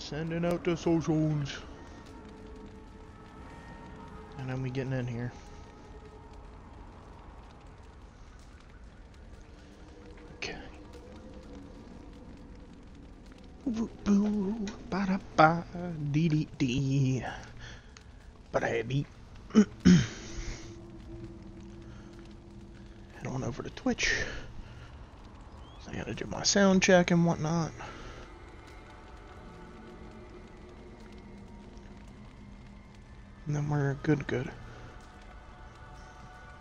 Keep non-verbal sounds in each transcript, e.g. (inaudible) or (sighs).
Sending out the socials. And then we getting in here. Okay. Boo ba da ba dee dee dee ba da dee. Head on over to Twitch. I gotta do my sound check and whatnot. And then we're good, good.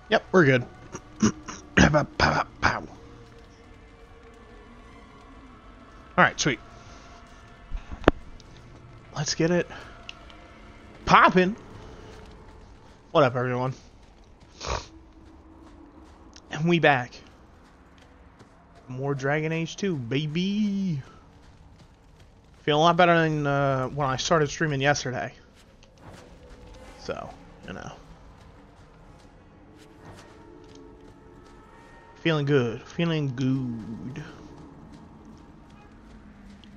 Yep, we're good. Alright, sweet. Let's get it popping. What up, everyone? And we back. More Dragon Age 2, baby. Feeling a lot better than uh, when I started streaming yesterday. So, you know. Feeling good. Feeling good.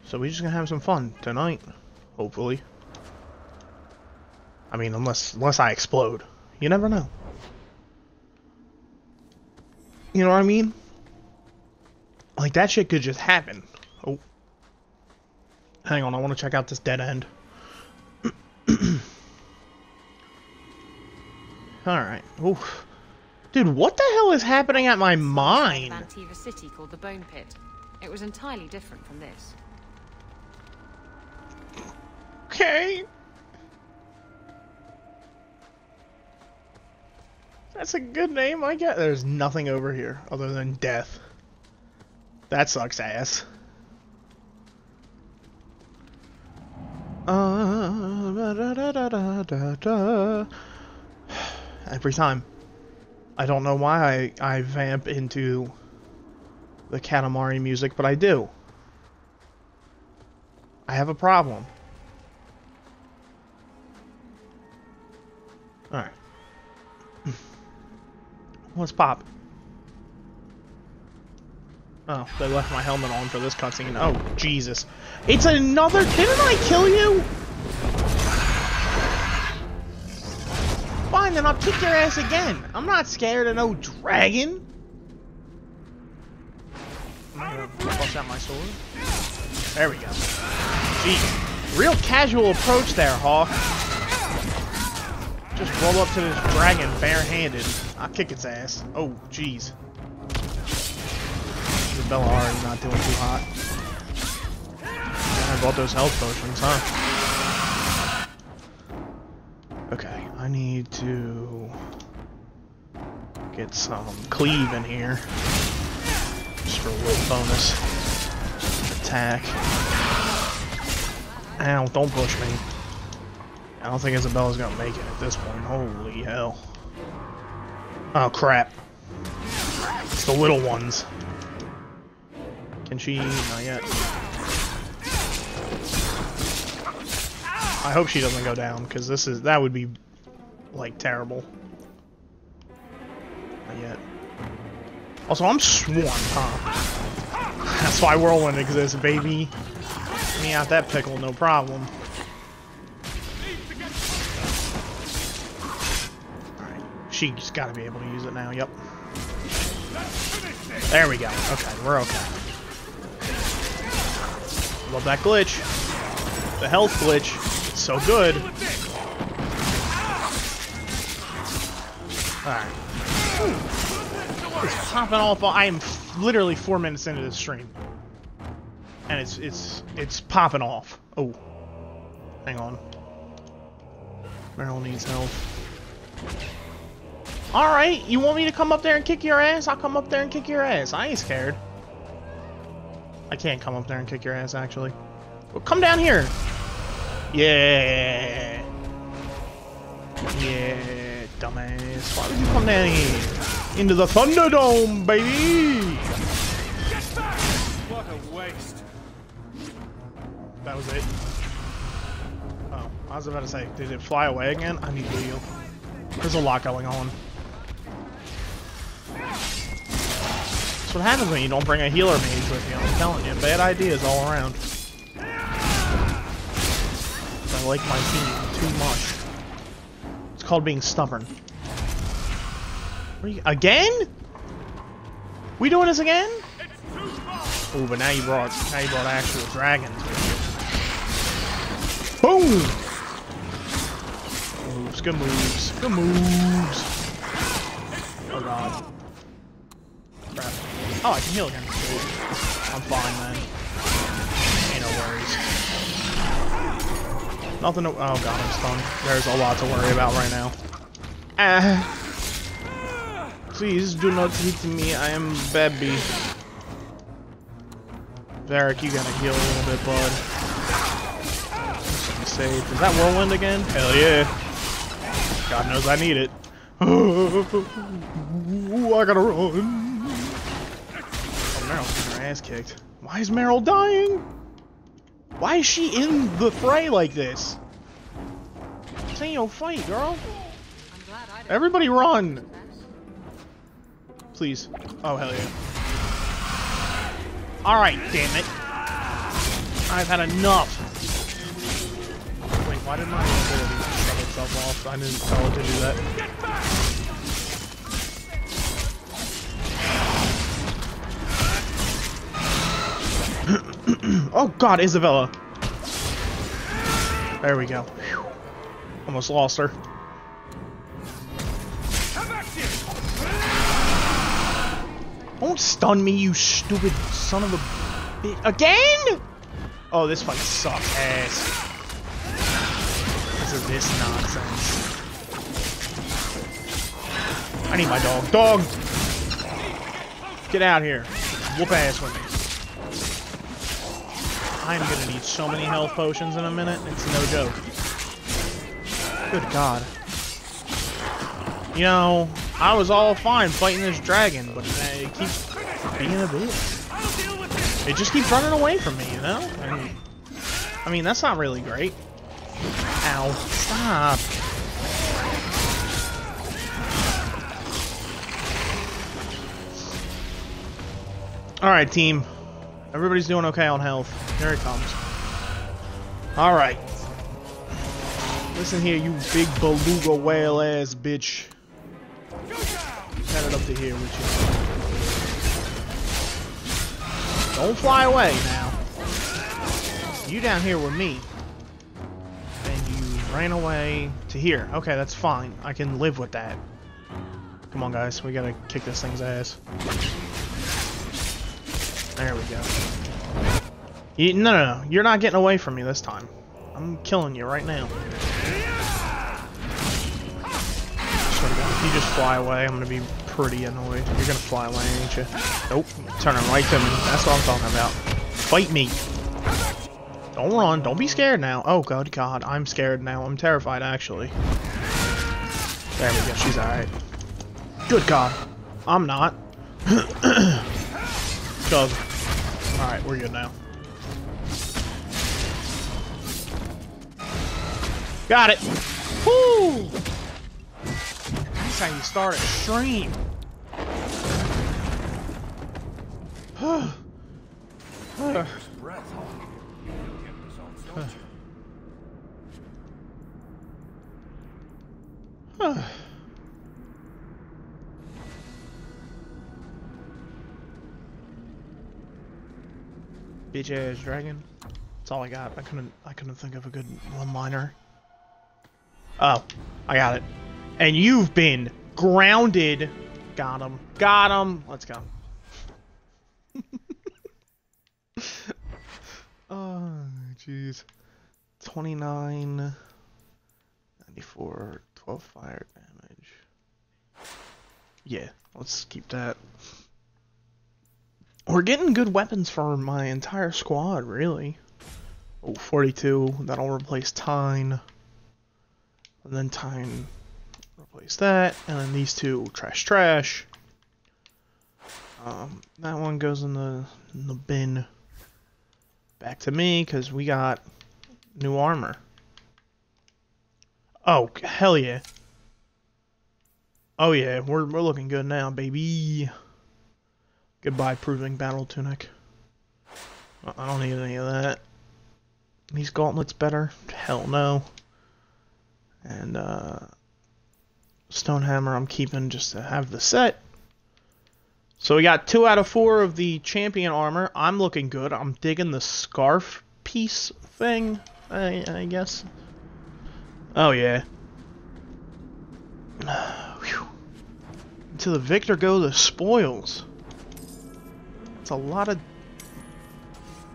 So we're just gonna have some fun tonight. Hopefully. I mean, unless unless I explode. You never know. You know what I mean? Like, that shit could just happen. Oh. Hang on, I want to check out this dead end. (clears throat) Alright. Oof. Dude, what the hell is happening at my mine? Vantiva city called the Bone Pit. It was entirely different from this. Okay. That's a good name, I guess. There's nothing over here other than death. That sucks ass. Uh, da, da, da, da, da. Every time. I don't know why I, I vamp into the Katamari music, but I do. I have a problem. Alright. What's (clears throat) pop? Oh, they left my helmet on for this cutscene. Oh, Jesus. It's another- Didn't I kill you? Fine, then I'll kick your ass again. I'm not scared of no dragon. I'm gonna bust out my sword. There we go. Jeez. Real casual approach there, Hawke. Just roll up to this dragon barehanded. I'll kick its ass. Oh, jeez. Isabela already not doing too hot. I bought those health potions, huh? Okay, I need to get some cleave in here. Just for a little bonus attack. Ow, don't push me. I don't think Isabela's gonna make it at this point. Holy hell. Oh crap. It's the little ones. Can she? Not yet. I hope she doesn't go down, because this is that would be like terrible. Not yet. Also, I'm swarmed, huh? (laughs) That's why whirlwind exists, baby. Get me out that pickle, no problem. Alright, she's got to be able to use it now. Yep. There we go. Okay, we're okay. Love that glitch. The health glitch. It's so good. Alright. It's popping off. I am literally four minutes into this stream. And it's it's it's popping off. Oh. Hang on. Merrill needs help. Alright, you want me to come up there and kick your ass? I'll come up there and kick your ass. I ain't scared. I can't come up there and kick your ass, actually. Well, come down here. Yeah. Yeah, dumbass. Why would you come down here? Into the Thunderdome, baby! What a waste. That was it. Oh, I was about to say, did it fly away again? I need to heal. There's a lot going on. That's what happens when you don't bring a healer mage with you. I'm telling you, bad ideas all around. I like my team too much. Called being stubborn. You, again? We doing this again? Oh, but now you brought now you brought actual dragons. Boom! Moves, good moves, good moves. Oh god. Crap. Oh, I can heal again. I'm fine, man. Nothing to- oh god, I'm stunned. There's a lot to worry about right now. Ah. Please do not hit me, I am baby. Varric, you gotta heal a little bit, bud. Safe. Is that whirlwind again? Hell yeah. God knows I need it. (laughs) Ooh, I gotta run. Oh, Merrill's getting her ass kicked. Why is Merrill dying? Why is she in the fray like this? This ain't no fight, girl. Everybody run! Please. Oh, hell yeah. Alright, damn it. I've had enough. Wait, why did my ability shut itself off? I didn't tell it to do that. (clears throat) oh god, Isabela. There we go. Phew. Almost lost her. Don't stun me, you stupid son of a bitch. Again? Oh, this fight sucks ass. Because of this nonsense. I need my dog. Dog! Get out here. Whoop ass with me. I'm gonna need so many health potions in a minute. It's no joke. Good god. You know, I was all fine fighting this dragon, but it keeps being a bitch. It just keeps running away from me, you know? And, I mean, that's not really great. Ow. Stop. Alright, team. Everybody's doing okay on health. Here it comes. Alright. Listen here, you big beluga whale ass bitch. Headed up to here with you. Don't fly away now. You down here with me. And you ran away to here. Okay, that's fine. I can live with that. Come on, guys. We gotta kick this thing's ass. There we go. You, no, no, no. You're not getting away from me this time. I'm killing you right now. If you just fly away, I'm gonna be pretty annoyed. You're gonna fly away, ain't you? Nope. Turning right to me. That's what I'm talking about. Fight me. Don't run. Don't be scared now. Oh, God, God. I'm scared now. I'm terrified, actually. There we go. She's alright. Good God. I'm not. (clears throat) Chug. Alright, we're good now. Got it. Woo! That's how you start a stream. Bitch ass dragon. That's all I got. I couldn't I couldn't think of a good one liner. Oh, I got it. And you've been grounded. Got him. Got him. Let's go. (laughs) oh, jeez. 29, 94, 12 fire damage. Yeah, let's keep that. We're getting good weapons for my entire squad, really. Oh, 42. That'll replace Tyne. And then Tyne replace that. And then these two, trash, trash. Um, that one goes in the, in the bin. Back to me, because we got new armor. Oh, hell yeah. Oh yeah, we're, we're looking good now, baby. Goodbye, proving battle tunic. I don't need any of that. these gauntlets better? Hell no. And uh, Stonehammer I'm keeping just to have the set. So we got two out of four of the champion armor. I'm looking good. I'm digging the scarf piece thing, I, I guess. Oh yeah. (sighs) Whew. To the victor go the spoils. It's a lot of,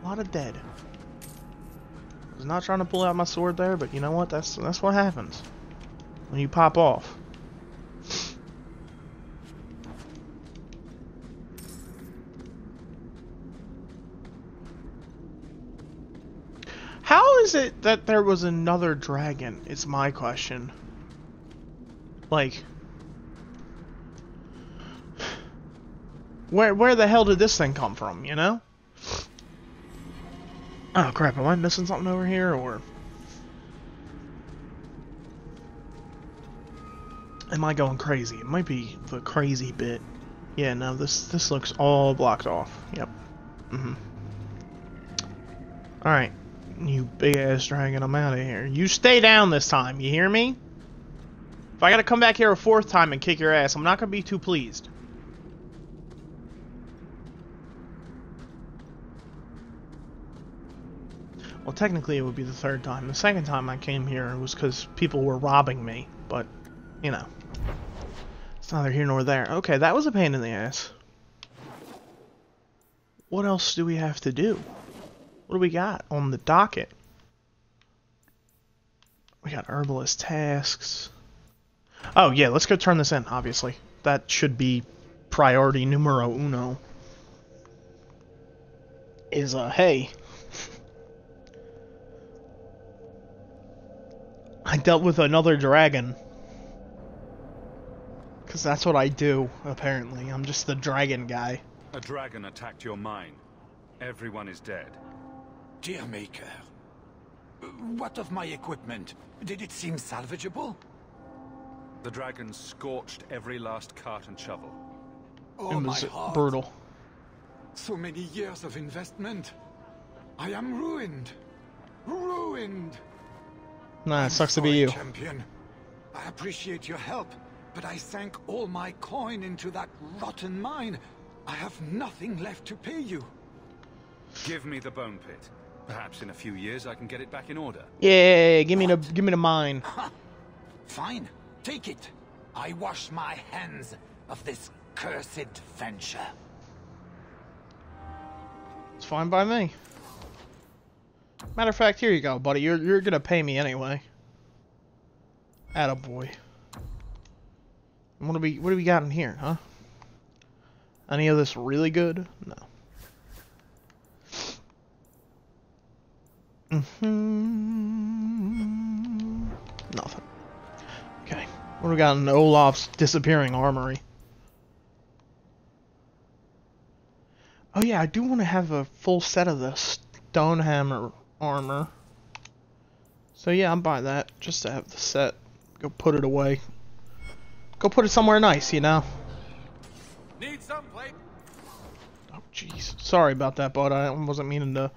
a lot of dead. I was not trying to pull out my sword there, but you know what? That's that's what happens when you pop off. How is it that there was another dragon? Is my question. Like, where where the hell did this thing come from? You know? Oh crap! Am I missing something over here, or am I going crazy? It might be the crazy bit. Yeah, no, this this looks all blocked off. Yep. Mm-hmm. All right, you big ass dragon, I'm out of here. You stay down this time. You hear me? If I gotta come back here a fourth time and kick your ass, I'm not gonna be too pleased. Well, technically it would be the third time. The second time I came here was because people were robbing me, but, you know. It's neither here nor there. Okay, that was a pain in the ass. What else do we have to do? What do we got on the docket? We got herbalist tasks. Oh, yeah, let's go turn this in, obviously. That should be priority numero uno. Is, uh, hey. I dealt with another dragon. Because that's what I do, apparently. I'm just the dragon guy. A dragon attacked your mine. Everyone is dead. Dear Maker, what of my equipment? Did it seem salvageable? The dragon scorched every last cart and shovel. Oh, it my was heart. brutal. So many years of investment. I am ruined. Ruined. Nah, it I'm sucks to be you. Champion. I appreciate your help, but I sank all my coin into that rotten mine. I have nothing left to pay you. Give me the bone pit. Perhaps in a few years I can get it back in order. Yeah, give me the give me the mine. Fine, take it. I wash my hands of this cursed venture. It's fine by me. Matter of fact, here you go, buddy. You're you're gonna pay me anyway. Attaboy. What do we what do we got in here, huh? Any of this really good? No. Mm -hmm. Nothing. Okay. What do we got in Olaf's disappearing armory? Oh yeah, I do want to have a full set of the Stonehammer armor. So yeah, I'm buying that just to have the set. Go put it away. Go put it somewhere nice, you know. Need some plate? Oh jeez, sorry about that, bud. I wasn't meaning to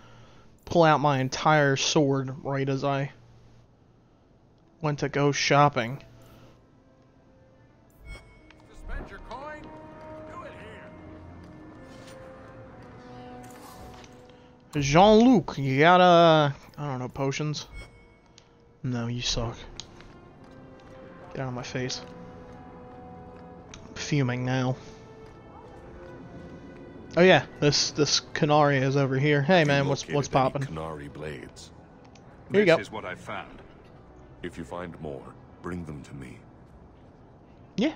pull out my entire sword right as I went to go shopping. Jean-Luc, you got uh, I don't know, potions? No, you suck. Get out of my face. I'm fuming now. Oh yeah, this this Qunari is over here. Hey man, what's what's popping? Qunari blades. Here you this go. is what I found. If you find more, bring them to me. Yeah.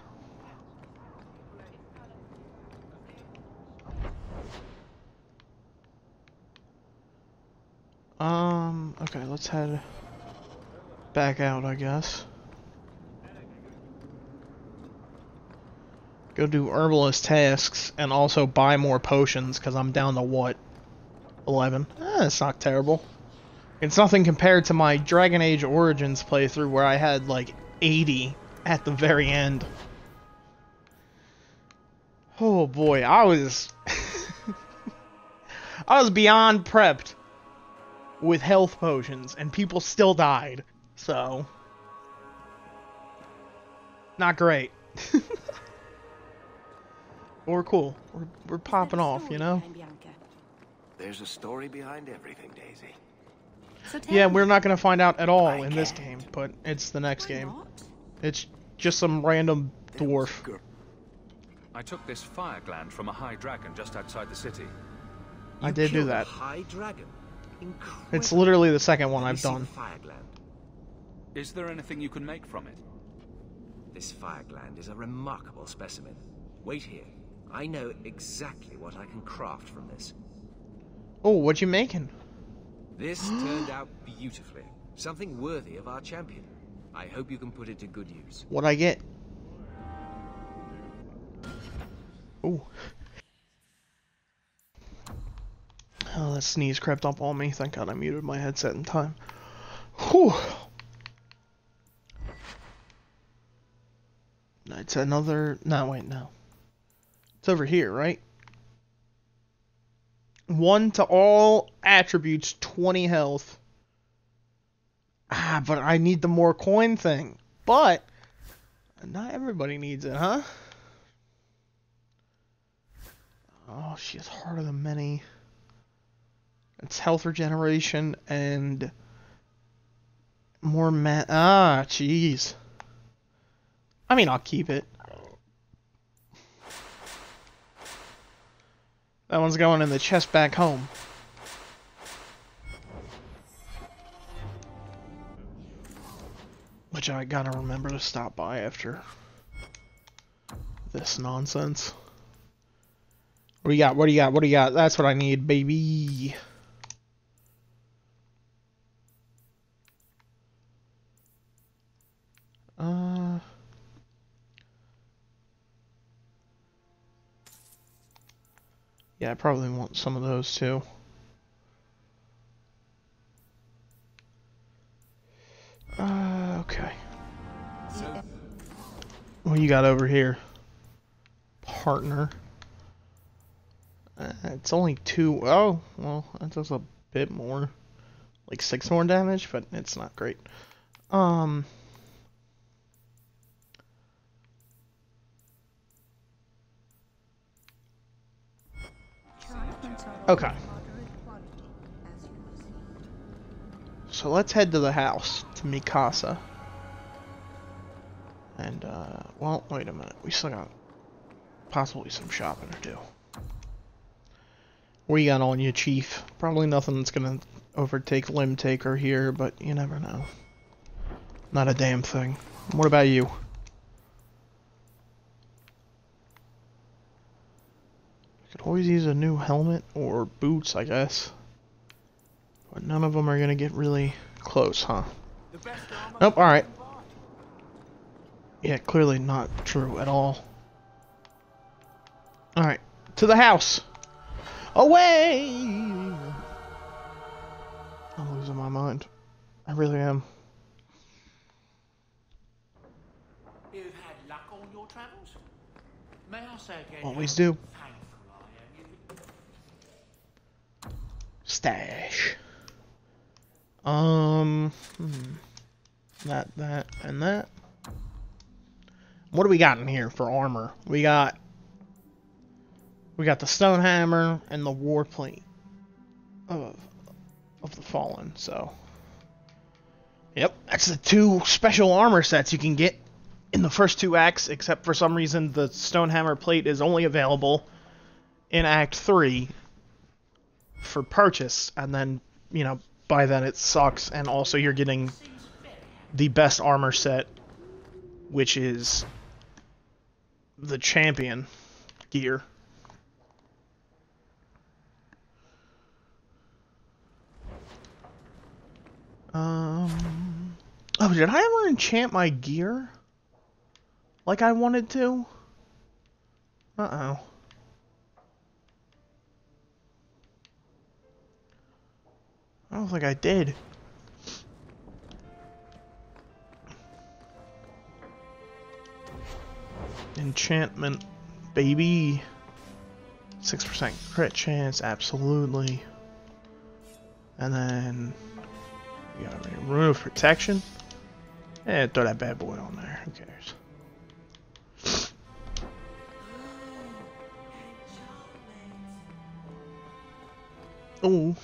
Um, okay, let's head back out, I guess. Go do herbalist tasks and also buy more potions because I'm down to what? 11? Eh, it's not terrible. It's nothing compared to my Dragon Age Origins playthrough where I had like 80 at the very end. Oh boy, I was (laughs) I was beyond prepped with health potions, and people still died. So, not great. (laughs) but we're cool. We're we're popping off, you know. There's a story behind everything, Daisy. So Yeah, we're not gonna find out at all I in this can't. game, but it's the next why game. not? It's just some random There was a dwarf. I took this fire gland from a high dragon just outside the city. I did do that. High dragon. Incredible. It's literally the second one I've done. Fire gland. Is there anything you can make from it? This fire gland is a remarkable specimen. Wait here. I know exactly what I can craft from this. Oh, what you making? This (gasps) turned out beautifully. Something worthy of our champion. I hope you can put it to good use. What I get? Oh. Oh, that sneeze crept up on me. Thank God I muted my headset in time. Whew. It's another. No, wait, no. It's over here, right? One to all attributes, 20 health. Ah, but I need the more coin thing. But not everybody needs it, huh? Oh, she heart of the many. It's health regeneration and more ma- Ah, jeez. I mean, I'll keep it. That one's going in the chest back home. Which I gotta remember to stop by after this nonsense. What do you got? What do you got? What do you got? That's what I need, baby. Yeah, I probably want some of those too. Uh, okay. What you got over here? Partner. Uh, it's only two oh well, that does a bit more. Like six more damage, but it's not great. Um. Okay. So let's head to the house, to Mikasa. And, uh, well, wait a minute. We still got possibly some shopping to do. What you got on you, Chief? Probably nothing that's gonna overtake Limb Taker here, but you never know. Not a damn thing. What about you? Always use a new helmet or boots, I guess. But none of them are gonna get really close, huh? Nope, alright. Yeah, clearly not true at all. Alright, to the house! Away! I'm losing my mind. I really am. You've had luck on your travels? May I say again? Always do. Thankful I am. You Stash. Um, hmm. that, that, and that. What do we got in here for armor? We got, we got the stone hammer and the war plate of, of the fallen. So, yep, that's the two special armor sets you can get in the first two acts. Except for some reason, the stone hammer plate is only available in Act Three for purchase, and then you know by then it sucks. And also you're getting the best armor set, which is the champion gear. Um. Oh, did I ever enchant my gear? Like I wanted to? Uh I don't think I did. Enchantment, baby. 6% crit chance, absolutely. And then we got of protection. Eh, throw that bad boy on there. Who cares? Oh.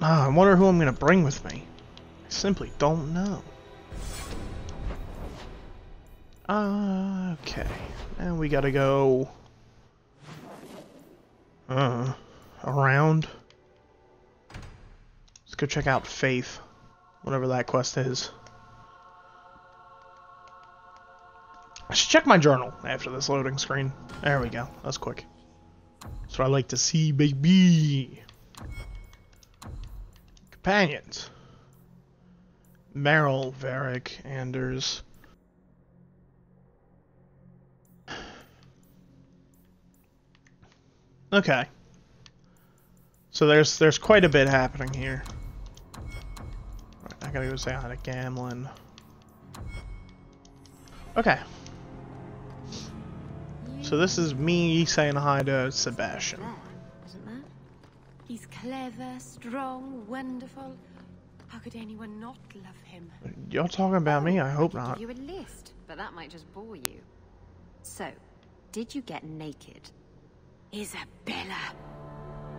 Ah, I wonder who I'm gonna bring with me. I simply don't know. Uh, okay. And we gotta go... Uh, around. Let's go check out Faith. Whatever that quest is. I should check my journal after this loading screen. There we go. That's quick. That's what I like to see, baby. Companions. Merrill, Varric, Anders. Okay. So there's there's quite a bit happening here. Right, I gotta go say hi to Gamlen. Okay. So this is me saying hi to Sebastian. There, isn't there? He's clever, strong, wonderful. How could anyone not love him? You're talking about me? I hope I not. give you a list, but that might just bore you. So, did you get naked? Isabela.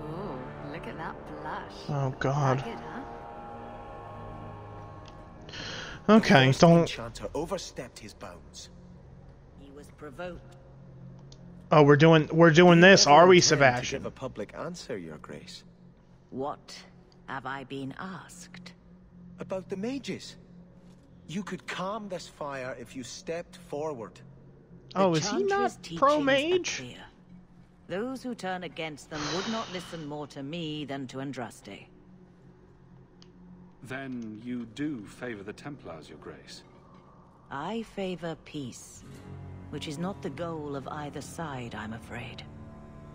Oh, look at that blush. Oh god. Like it, huh? Okay, First don't. Enchanter overstepped his bounds. He was provoked. Oh, we're doing we're doing this, are we, intend to Sebastian? Give a public answer, Your Grace, What have I been asked? about the mages. You could calm this fire if you stepped forward. Oh, The is he not pro mage? Those who turn against them would not listen more to me than to Andraste. Then you do favor the Templars, Your Grace. I favor peace, which is not the goal of either side, I'm afraid.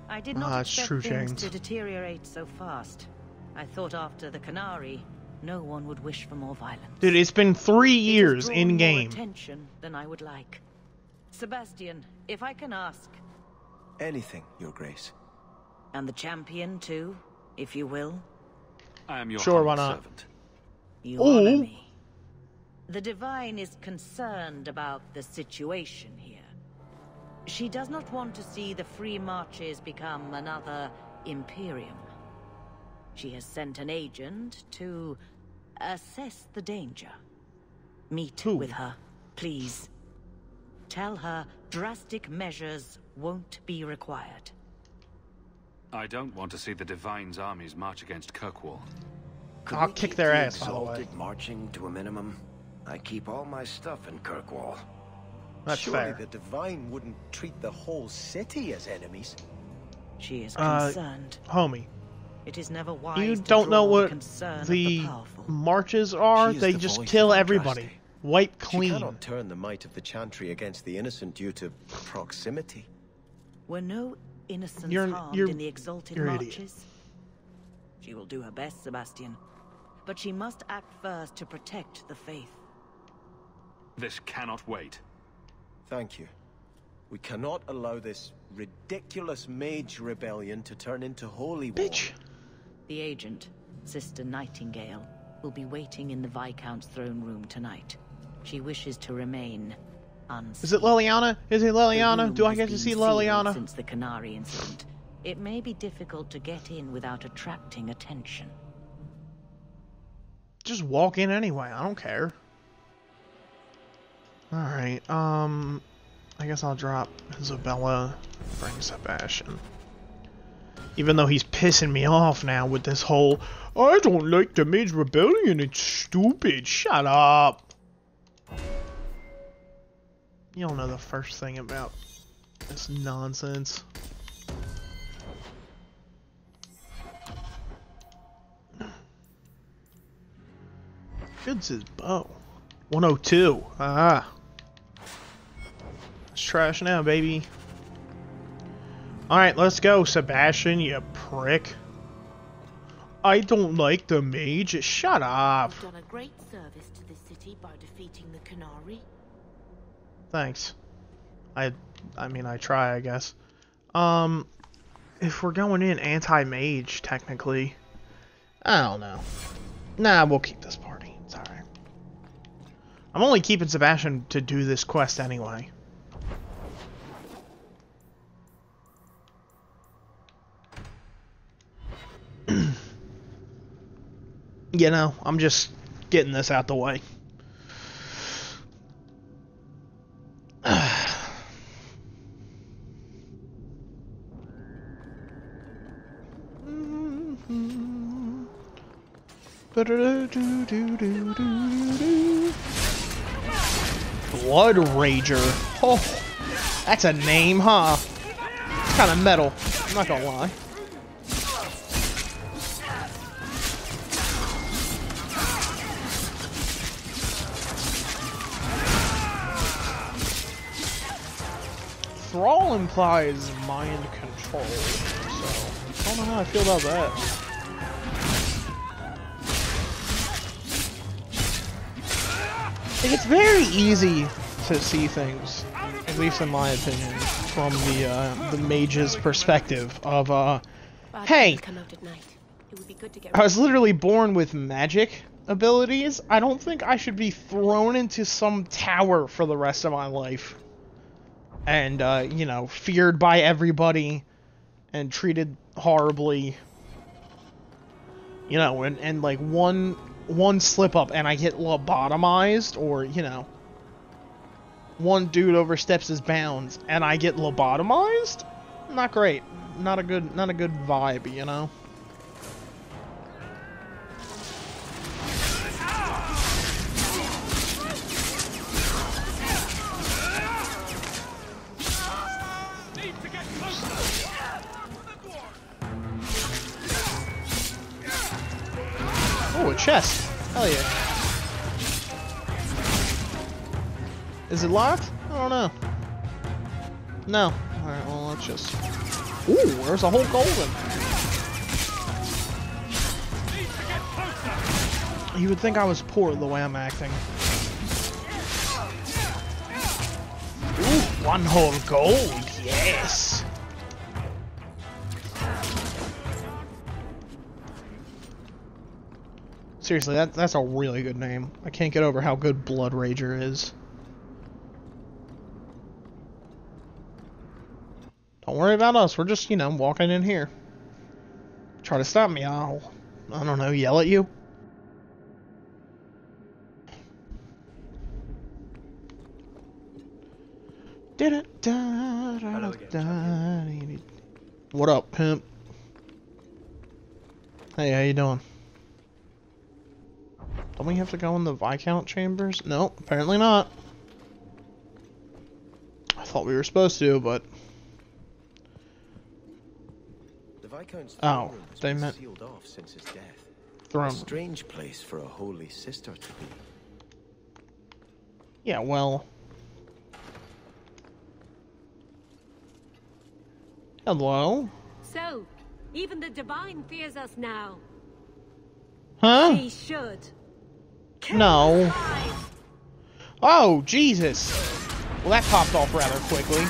I did not Ah, expect true, things James. to deteriorate so fast. I thought after the Qunari, no one would wish for more violence. Dude, it's been three It has years drawn in more game. attention than I would like. Sebastian, if I can ask, Anything, Your Grace. and the champion too, if you will. I am your Sure, why humble not? servant. You Ooh. honor me. The Divine is concerned about the situation here. She does not want to see the Free Marches become another Imperium. She has sent an agent to assess the danger. Meet Who? with her, please. Tell her drastic measures won't be required. I don't want to see the Divine's armies march against Kirkwall. Could I'll kick their the ass, by the way. marching to a minimum? I keep all my stuff in Kirkwall. That's Surely fair. the Divine wouldn't treat the whole city as enemies. She is Uh, concerned. Homie, It is never wise you to don't know draw the what concern of the the marches are? They the just kill everybody. Andraste. Wipe She cannot turn the might of the Chantry against the innocent due to proximity. Were no innocents You're- harmed you're- in the exalted you're an idiot. marches? She will do her best, Sebastian. But she must act first to protect the faith. This cannot wait. Thank you. We cannot allow this ridiculous mage rebellion to turn into holy war. Bitch. The agent, Sister Nightingale, will be waiting in the Viscount's throne room tonight. She wishes to remain unseen. Is it Leliana? Is it The Leliana? Do I get to see sealed Leliana? Since the Qunari incident, it may be difficult to get in without attracting attention. Just walk in anyway. I don't care. Alright, um... I guess I'll drop Isabela, bring Sebastian. Even though he's pissing me off now with this whole, I don't like the Mage Rebellion, it's stupid, shut up! You don't know the first thing about this nonsense. Good's his bow. 102. Ah. It's trash now, baby. Alright, let's go, Sebastian, you prick. I don't like the mage. Shut up. You've done a great service to this city by defeating the Qunari. Thanks. I I mean I try, I guess. Um if we're going in anti-mage, technically. I don't know. Nah, we'll keep this party. I'm only keeping Sebastian to do this quest anyway. (clears throat) you know, I'm just getting this out the way. (sighs) (sighs) Blood Rager. Oh, that's a name, huh? It's kind of metal. I'm not gonna lie. Thrall implies mind control, so I don't know how I feel about that. It's very easy to see things, at least in my opinion, from the uh, the mage's perspective of uh, hey, I was literally born with magic abilities. I don't think I should be thrown into some tower for the rest of my life, and uh, you know, feared by everybody, and treated horribly. You know, and and like one one slip up and I get lobotomized, or, you know, one dude oversteps his bounds and I get lobotomized? Not great. Not a good, not a good vibe, you know? Chest. Hell yeah. Is it locked? I don't know. No. Alright, well, let's just... Ooh, there's a whole golden. You would think I was poor the way I'm acting. Ooh, one whole gold, yes! Seriously, that that's a really good name. I can't get over how good Blood Rager is. Don't worry about us. We're just, you know, walking in here. Try to stop me, I'll, I don't know, yell at you. What up, pimp? Hey, how you doing? Don't we have to go in the Viscount chambers? No, apparently not. I thought we were supposed to, but... The Viscount's oh, they meant... sealed off since his death. Throne. A strange place for a holy sister to be. Yeah, well... Hello? So, even the Divine fears us now. Huh? He should. No. Oh, Jesus. Well, that popped off rather quickly.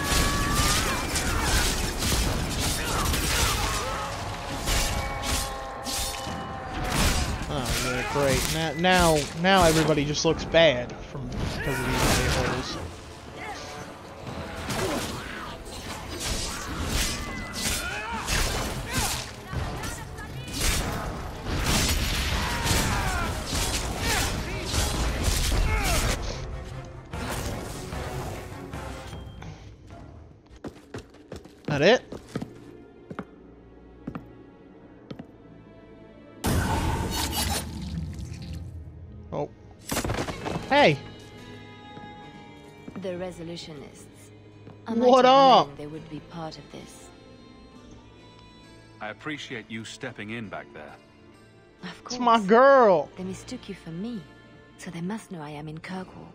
Oh, yeah, great. Now, now, now everybody just looks bad from because of these resolutionists. I What might up? They would be part of this. I appreciate you stepping in back there. Of course. It's my girl! They mistook you for me, so they must know I am in Kirkwall.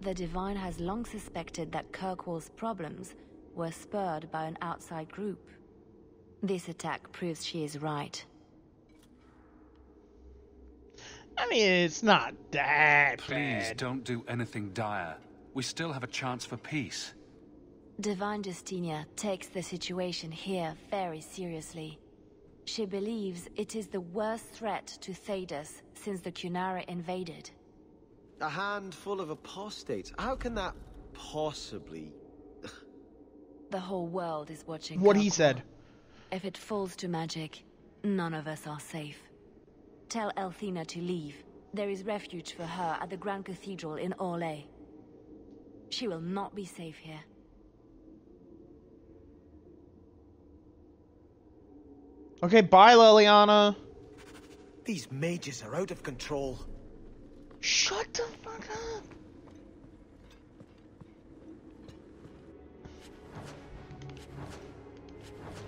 The Divine has long suspected that Kirkwall's problems were spurred by an outside group. This attack proves she is right. I mean, it's not that Please bad. don't do anything dire. We still have a chance for peace. Divine Justinia takes the situation here very seriously. She believes it is the worst threat to Thedas since the Qunari invaded. A handful of apostates. How can that possibly... The whole world is watching What he said. If it falls to magic, none of us are safe. Tell Elthina to leave. There is refuge for her at the Grand Cathedral in Orlais. She will not be safe here. Okay, bye, Leliana. These mages are out of control. Shut the fuck up.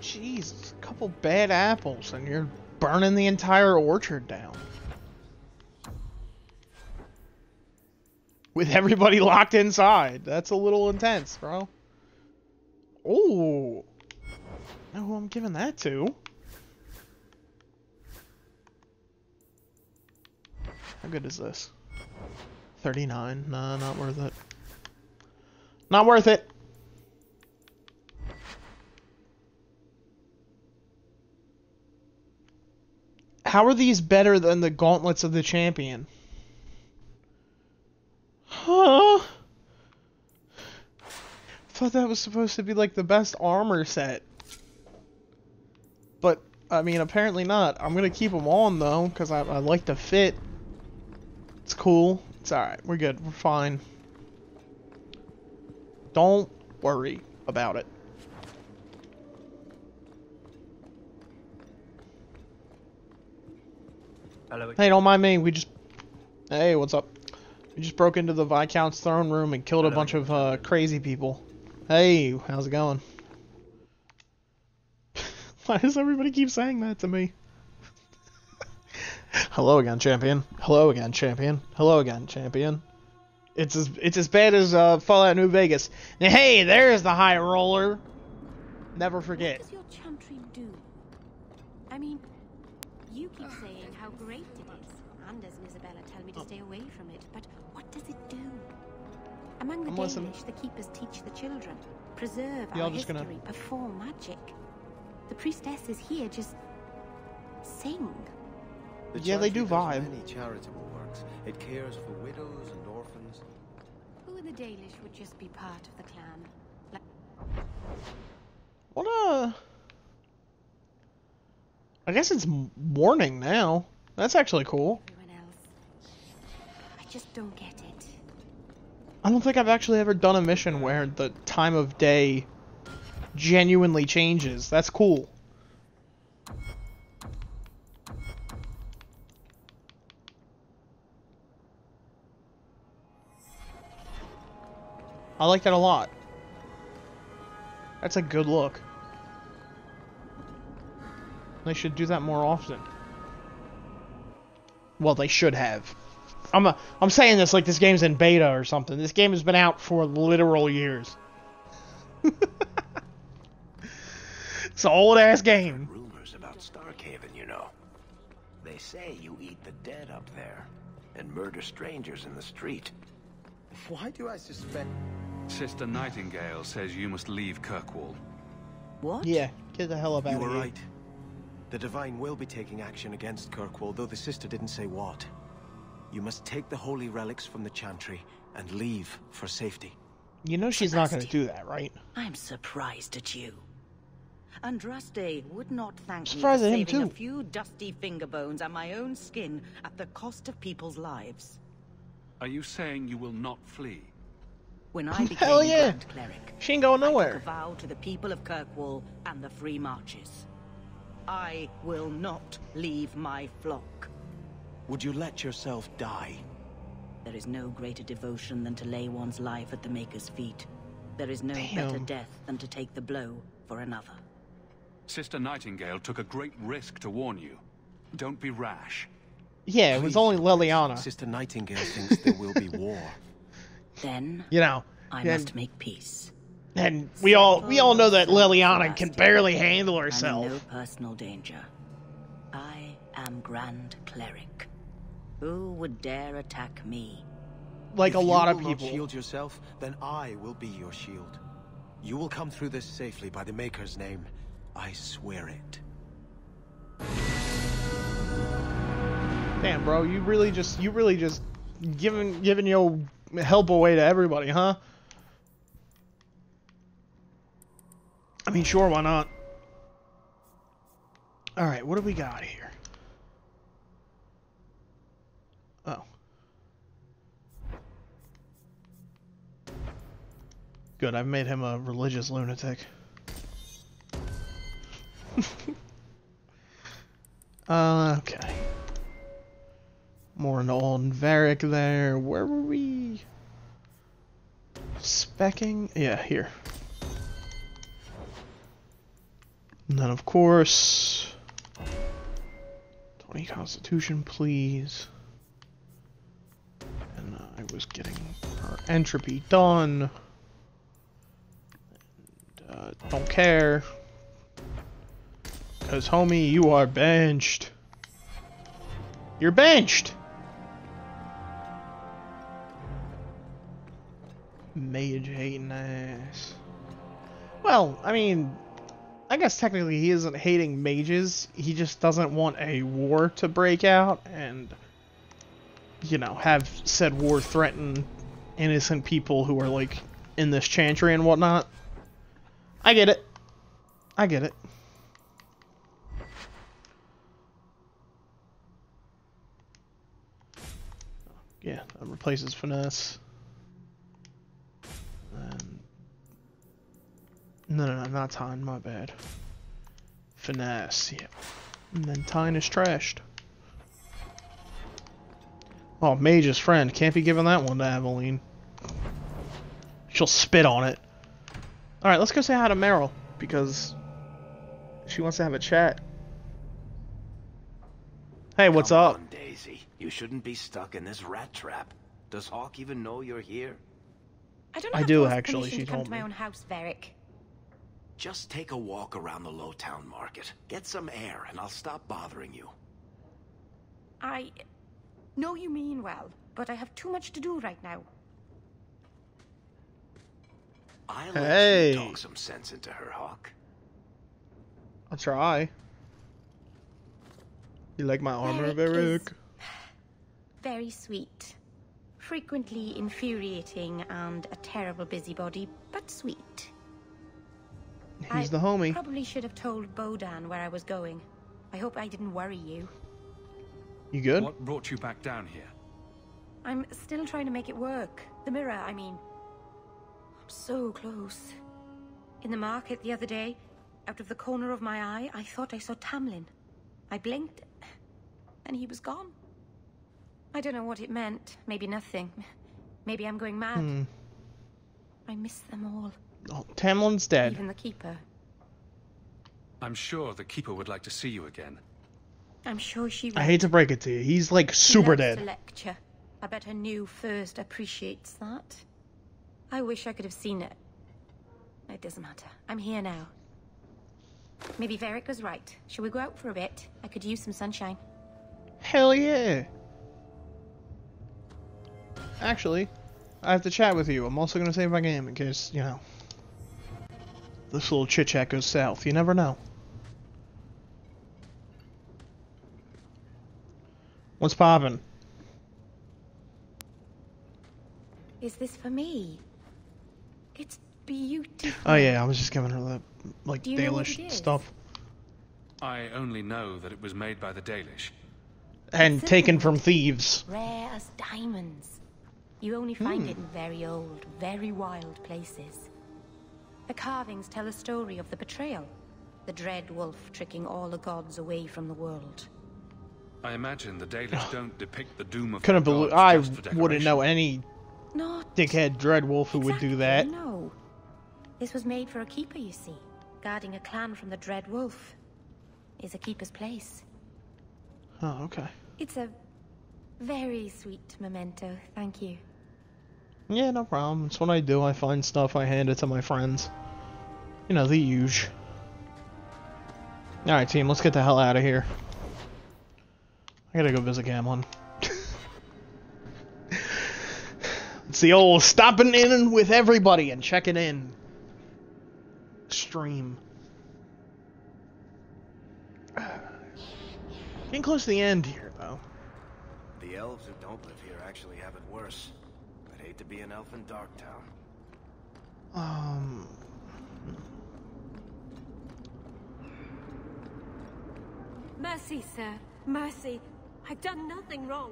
Jesus, a couple bad apples and you're burning the entire orchard down. With everybody (laughs) locked inside. That's a little intense, bro. Oh. Know who I'm giving that to? How good is this? 39. Nah, not worth it. Not worth it. How are these better than the gauntlets of the champion? Huh? Thought that was supposed to be like the best armor set. But, I mean, apparently not. I'm gonna keep them on though, because I, I like the fit. It's cool. It's alright. We're good. We're fine. Don't worry about it. Hello. Hey, don't mind me. We just... Hey, what's up? We just broke into the Viscount's throne room and killed a bunch of uh, crazy people. Hey, how's it going? (laughs) Why does everybody keep saying that to me? (laughs) Hello again, champion. Hello again, champion. Hello again, champion. It's as it's as bad as uh, Fallout New Vegas. And hey, there's the high roller. Never forget. What does your chantry do? I mean, you keep saying how great it is. Anders and Isabela tell me to stay away from it, but what does it do? Among the I'm Dalish, listening. the keepers teach the children, preserve Y'all our just history, gonna- perform magic. The priestesses here just sing. The Yeah, they do does vibe. Many charitable works. It cares for widows and orphans. Who in the Dalish would just be part of the clan? Like What uh I guess it's morning now. That's actually cool. Just don't get it. I don't think I've actually ever done a mission where the time of day genuinely changes. That's cool. I like that a lot. That's a good look. They should do that more often. Well, they should have. I'm a, I'm saying this like this game's in beta or something. This game has been out for literal years. (laughs) it's an old ass game. Rumors about Starkhaven, you know. They say you eat the dead up there and murder strangers in the street. Why do I suspect... Sister Nightingale says you must leave Kirkwall. What? Yeah, get the hell up out You of were right. The Divine will be taking action against Kirkwall, though the sister didn't say what. You must take the holy relics from the Chantry and leave for safety. You know she's not going to do that, right? I'm surprised at you. Andraste would not thank Surprised me at for him, saving a few dusty finger bones and my own skin at the cost of people's lives. Are you saying you will not flee? When I (laughs) became Hell yeah. Grand Cleric, She ain't going I took a vow to the people of Kirkwall and the Free Marches. I will not leave my flock. Would you let yourself die? There is no greater devotion than to lay one's life at the Maker's feet. There is no better death than to take the blow for another. Sister Nightingale took a great risk to warn you. Don't be rash. Yeah, it was Please, only Leliana. Sister Nightingale thinks there will be war. (laughs) Then You know. I and, must make peace. and we all we all know that Leliana can barely handle I'm in herself. no personal danger. I am Grand Cleric. Who would dare attack me? Like If a lot of will not people. shield yourself, then I will be your shield. You will come through this safely by the Maker's name. I swear it. Damn, bro, you really just you really just giving giving your help away to everybody, huh? I mean, sure, why not? All right, what do we got here? Oh. Good, I've made him a religious lunatic. (laughs) okay. More on Varric there. Where were we? Specking? Yeah, here. And then, of course, 20 Constitution, please. And uh, I was getting our entropy done. Uh, don't care. Because, homie, you are benched. You're benched! Mage hating ass. Well, I mean, I guess technically he isn't hating mages. He just doesn't want a war to break out and, you know, have said war threaten innocent people who are, like, in this chantry and whatnot. I get it. I get it. Yeah, that replaces finesse. And no, no, no, not Tyne, my bad. Finesse, yeah. And then Tyne is trashed. Oh, Mage's friend. Can't be giving that one to Aveline. She'll spit on it. Alright, let's go say hi to Merrill, because she wants to have a chat. Hey, what's Come up? On, Daisy. You shouldn't be stuck in this rat trap. Does Hawke even know you're here? I don't I have do, to ask actually, permission she to come told to my me. own house, Varric. Just take a walk around the Lowtown Market. Get some air, and I'll stop bothering you. I know you mean well, but I have too much to do right now. I'll Hey. let you talk some sense into her, Hawke. I'll try. You like my armor, Varric is Varric? Very sweet. Frequently infuriating and a terrible busybody, but sweet. He's the homie. Probably should have told Bodahn where I was going. I hope I didn't worry you. You good? What brought you back down here? I'm still trying to make it work. The mirror, I mean. I'm so close. In the market the other day, out of the corner of my eye, I thought I saw Tamlen. I blinked, and he was gone. I don't know what it meant. Maybe nothing. Maybe I'm going mad. Hmm. I miss them all. Oh, Tamlen's dead. Even the Keeper. I'm sure the Keeper would like to see you again. I'm sure she would. I hate to break it to you. He's like super dead. To lecture. I bet her new first appreciates that. I wish I could have seen it. It doesn't matter. I'm here now. Maybe Varric was right. Shall we go out for a bit? I could use some sunshine. Hell yeah. Actually, I have to chat with you. I'm also gonna save my game in case, you know, this little chit chat goes south. You never know. What's poppin'? Is this for me? It's beautiful. Oh yeah, I was just giving her the like Do you know what Dalish stuff I only know that it was made by the Dalish. and taken from thieves. Rare as diamonds. You only find Hmm. it in very old, very wild places. The carvings tell a story of the betrayal. The dread wolf tricking all the gods away from the world. I imagine the Dalish (sighs) don't depict the doom of Couldn't their believe gods I just for wouldn't know any Not dickhead dreadwolf who would do that. No. This was made for a keeper, you see. Guarding a clan from the Dread Wolf is a keeper's place. Oh, okay. It's a very sweet memento, thank you. Yeah, no problem. It's what I do. I find stuff, I hand it to my friends. You know, the huge. Alright, team, let's get the hell out of here. I gotta go visit Gamlen. (laughs) it's the old stopping in with everybody and checking in. Stream. Getting close to the end here, though. The elves who don't live here actually have it worse. I'd hate to be an elf in Darktown. Um. Mercy, sir. Mercy. I've done nothing wrong.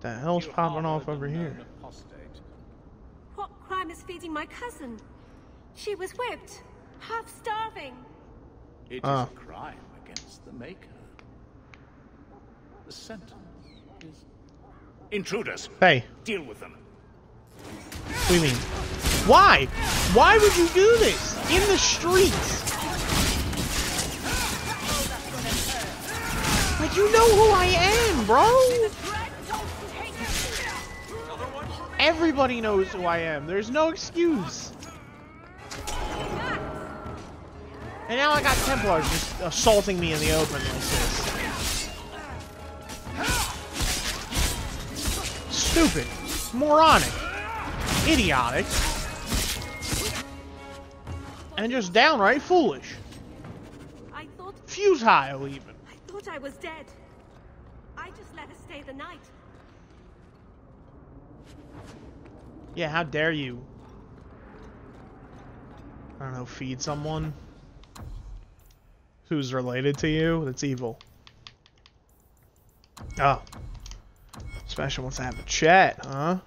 The hell's popping off over here? Apostate. What crime is feeding my cousin? She was whipped, half starving. It is Ah. a crime against the Maker. The sentence is... Intruders! Hey. Deal with them. What do you mean? Why? Why would you do this? In the streets? Like, you know who I am, bro! Everybody knows who I am. There's no excuse. And now I got Templars just assaulting me in the open like this. Stupid. Moronic. Idiotic. And just downright foolish. I thought Futile, even. I thought I was dead. I just let her stay the night. Yeah, how dare you? I don't know, feed someone who's related to you? That's evil. Oh. Special wants to have a chat, huh?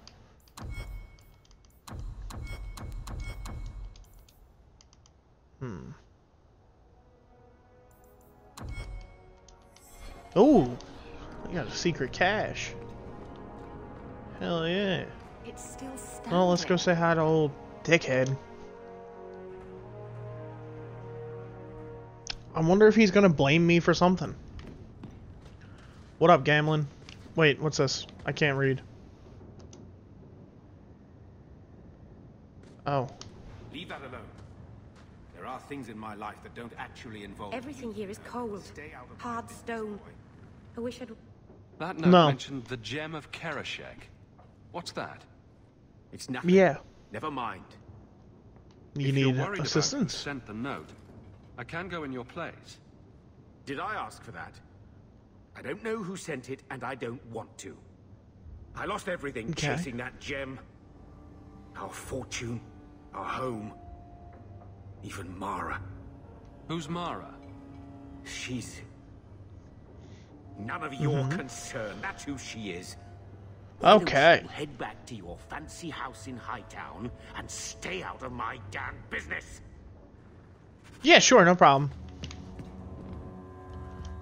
Hmm. Oh, I got a secret cache. Hell yeah. It's still standing. Well, let's go say hi to old dickhead. I wonder if he's gonna blame me for something. What up, Gamlen? Wait, what's this? I can't read. Oh. Leave that alone. There are things in my life that don't actually involve Everything here is cold. Hard stone. I wish I'd... That note No. mentioned the gem of Kereshek. What's that? It's nothing. Yeah. Never mind. You if need you're worried about who assistance. sent the note, I can go in your place. Did I ask for that? I don't know who sent it, and I don't want to. I lost everything Okay. chasing that gem. Our fortune, our home, even Mara. Who's Mara? She's... None of your Mhm. concern. That's who she is. Okay. you head back to your fancy house in Hightown and stay out of my damn business. Yeah, sure, no problem.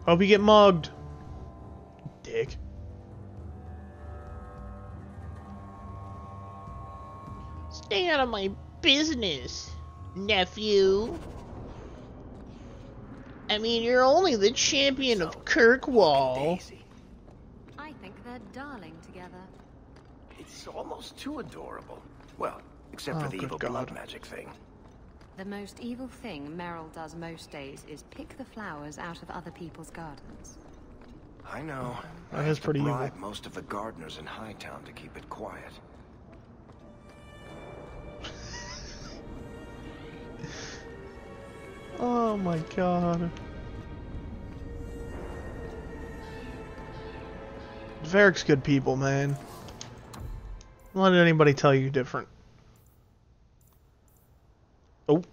Hope you get mugged. Dick. Stay out of my business, nephew. I mean, you're only the champion of Kirkwall. I think they're darling together. It's almost too adorable. Well, except Oh, for the evil God. blood magic thing. The most evil thing Merrill does most days is pick the flowers out of other people's gardens. I know. That I is have to pretty evil. most of the gardeners in Hightown to keep it quiet. (laughs) Oh my god. Varric's good people, man. Don't let anybody tell you different. Oh.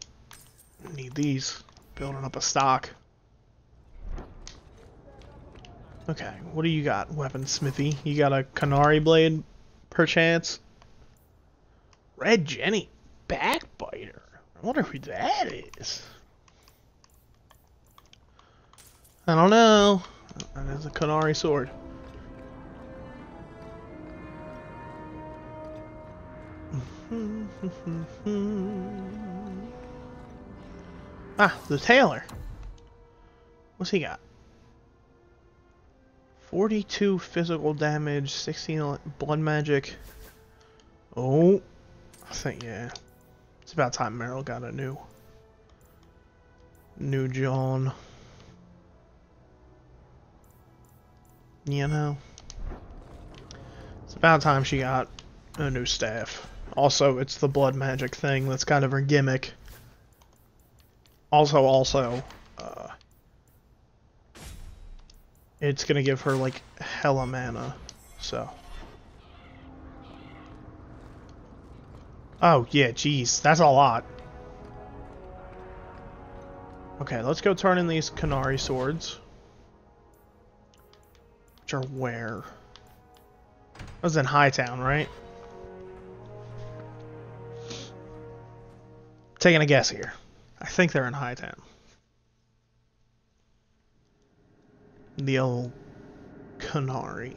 Need these. Building up a stock. Okay, what do you got, Weapon Smithy? You got a Canary blade, perchance? Red Jenny. Backbiter. I wonder who that is. I don't know. That is a Canary sword. (laughs) ah, the tailor. What's he got? 42 physical damage, 16 blood magic. Oh, I think, yeah. It's about time Merrill got a new, new John. You know? It's about time she got a new staff. Also, it's the blood magic thing. That's kind of her gimmick. Also, also, uh, it's gonna give her like hella mana, so. Oh yeah, jeez, that's a lot. Okay, let's go turn in these Qunari swords. Which are where? That was in Hightown, right? Taking a guess here. I think they're in High Hightown. The old Qunari.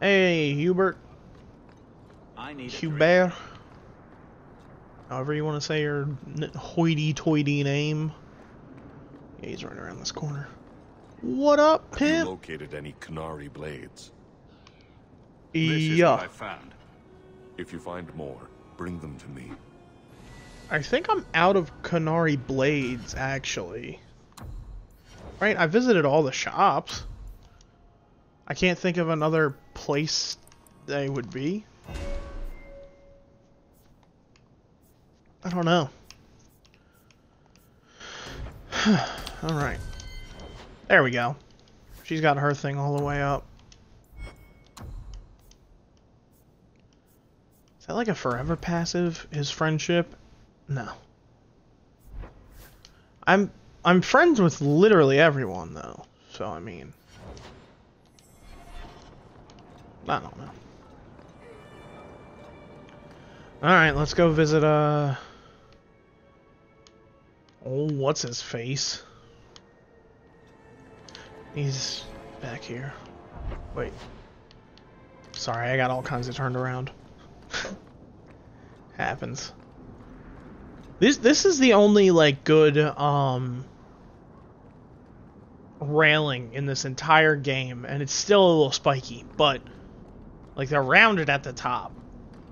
Hey, Hubert. I need Hubert. However you want to say your hoity-toity name. Yeah, he's right around this corner. What up, Have you pimp? located any Qunari blades? This is yeah. what I found. If you find more, bring them to me. I think I'm out of Qunari blades, actually. Right, I visited all the shops. I can't think of another place they would be. I don't know. (sighs) Alright. There we go. She's got her thing all the way up. That like a forever passive? His friendship? No. I'm I'm friends with literally everyone though. So I mean I don't know. Alright, let's go visit uh Oh, what's his face? He's back here. Wait. Sorry, I got all kinds of turned around. (laughs) Happens. This this is the only like good um railing in this entire game and it's still a little spiky, but like they're rounded at the top.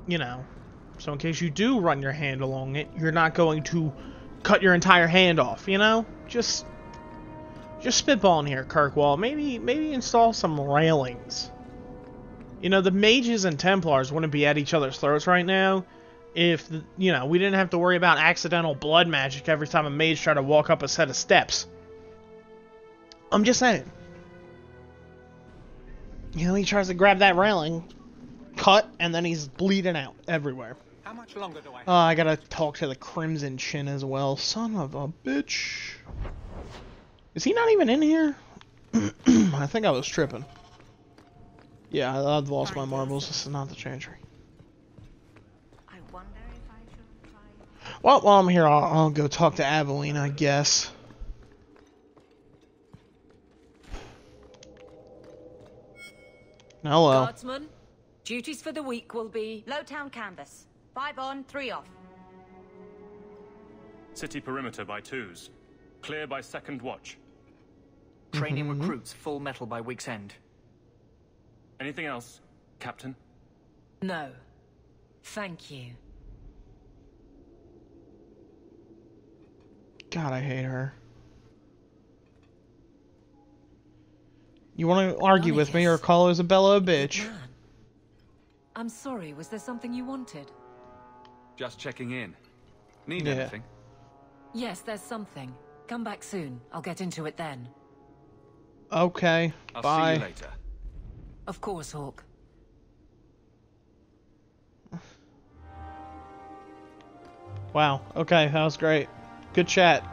You know. So in case you do run your hand along it, you're not going to cut your entire hand off, you know? Just just spitballing here, Kirkwall. Maybe maybe install some railings. You know, the mages and Templars wouldn't be at each other's throats right now if, you know, we didn't have to worry about accidental blood magic every time a mage tried to walk up a set of steps. I'm just saying. You know, he tries to grab that railing, cut, and then he's bleeding out everywhere. How much longer do I Uh, I gotta talk to the Crimson Chin as well. Son of a bitch. Is he not even in here? (clears throat) I think I was tripping. Yeah, I- I've lost my marbles. This is not the chantry. I wonder if I should try. Well, while I'm here, I'll, I'll go talk to Aveline, I guess. Hello. Guardsman, duties for the week will be Lowtown canvas. Five on, three off. City perimeter by twos. Clear by second watch. Training Mhm. recruits full metal by week's end. Anything else, Captain? no. Thank you. God, I hate her. You want to argue with me or call Isabela a bitch? I'm sorry, was there something you wanted? Just checking in. Need Yeah. anything? Yes, there's something. Come back soon. I'll get into it then. Okay, I'll bye. see you later. Of course, Hawke. Wow, okay, that was great. Good chat.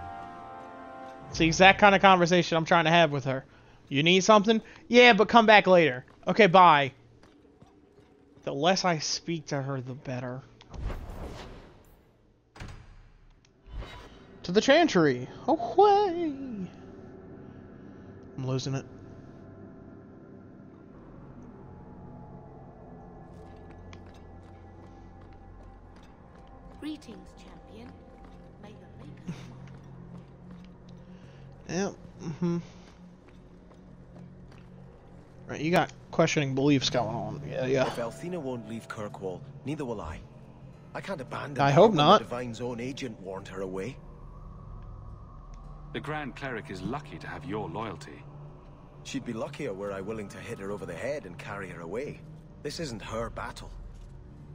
It's the exact kind of conversation I'm trying to have with her. You need something? Yeah, but come back later. Okay, bye. The less I speak to her, the better. To the Chantry! Away! I'm losing it. Greetings, champion. May the maker (laughs) Yep. Mm-hmm. Right, you got questioning beliefs going on. Yeah, yeah. If Elthina won't leave Kirkwall, neither will I. I can't abandon I hope not. The Divine's own agent warned her away. The Grand Cleric is lucky to have your loyalty. She'd be luckier were I willing to hit her over the head and carry her away. This isn't her battle.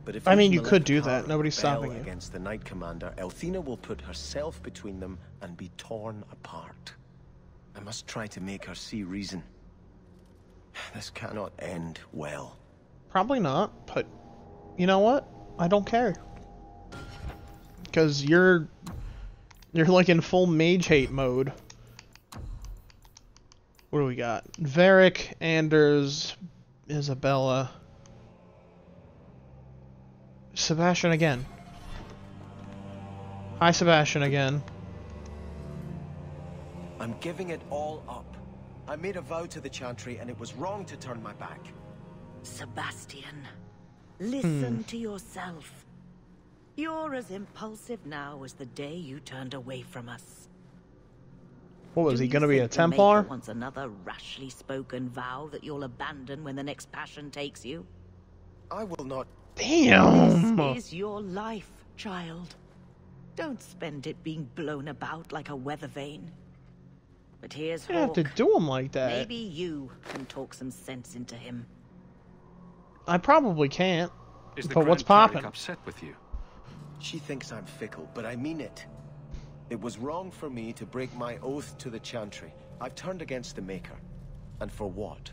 But if I mean, you could do that. Nobody's stopping you. Against the Knight Commander, Elthina will put herself between them and be torn apart. I must try to make her see reason. (sighs) This cannot end well. Probably not, but you know what? I don't care. Cause you're you're like in full mage hate mode. What do we got? Varric, Anders, Isabela, Sebastian again. Hi, Sebastian again. I'm giving it all up. I made a vow to the Chantry, and it was wrong to turn my back. Sebastian, listen Hmm. to yourself. You're as impulsive now as the day you turned away from us. What was Do he gonna be a think the Maker Templar? wants another rashly spoken vow that you'll abandon when the next passion takes you? I will not. Damn. This is your life, child. Don't spend it being blown about like a weather vane. But here's You don't have to do him like that. Maybe you can talk some sense into him. I probably can't. Is the but what's Grand Cleric poppin'? upset with you? She thinks I'm fickle, but I mean it. It was wrong for me to break my oath to the Chantry. I've turned against the Maker. And for what?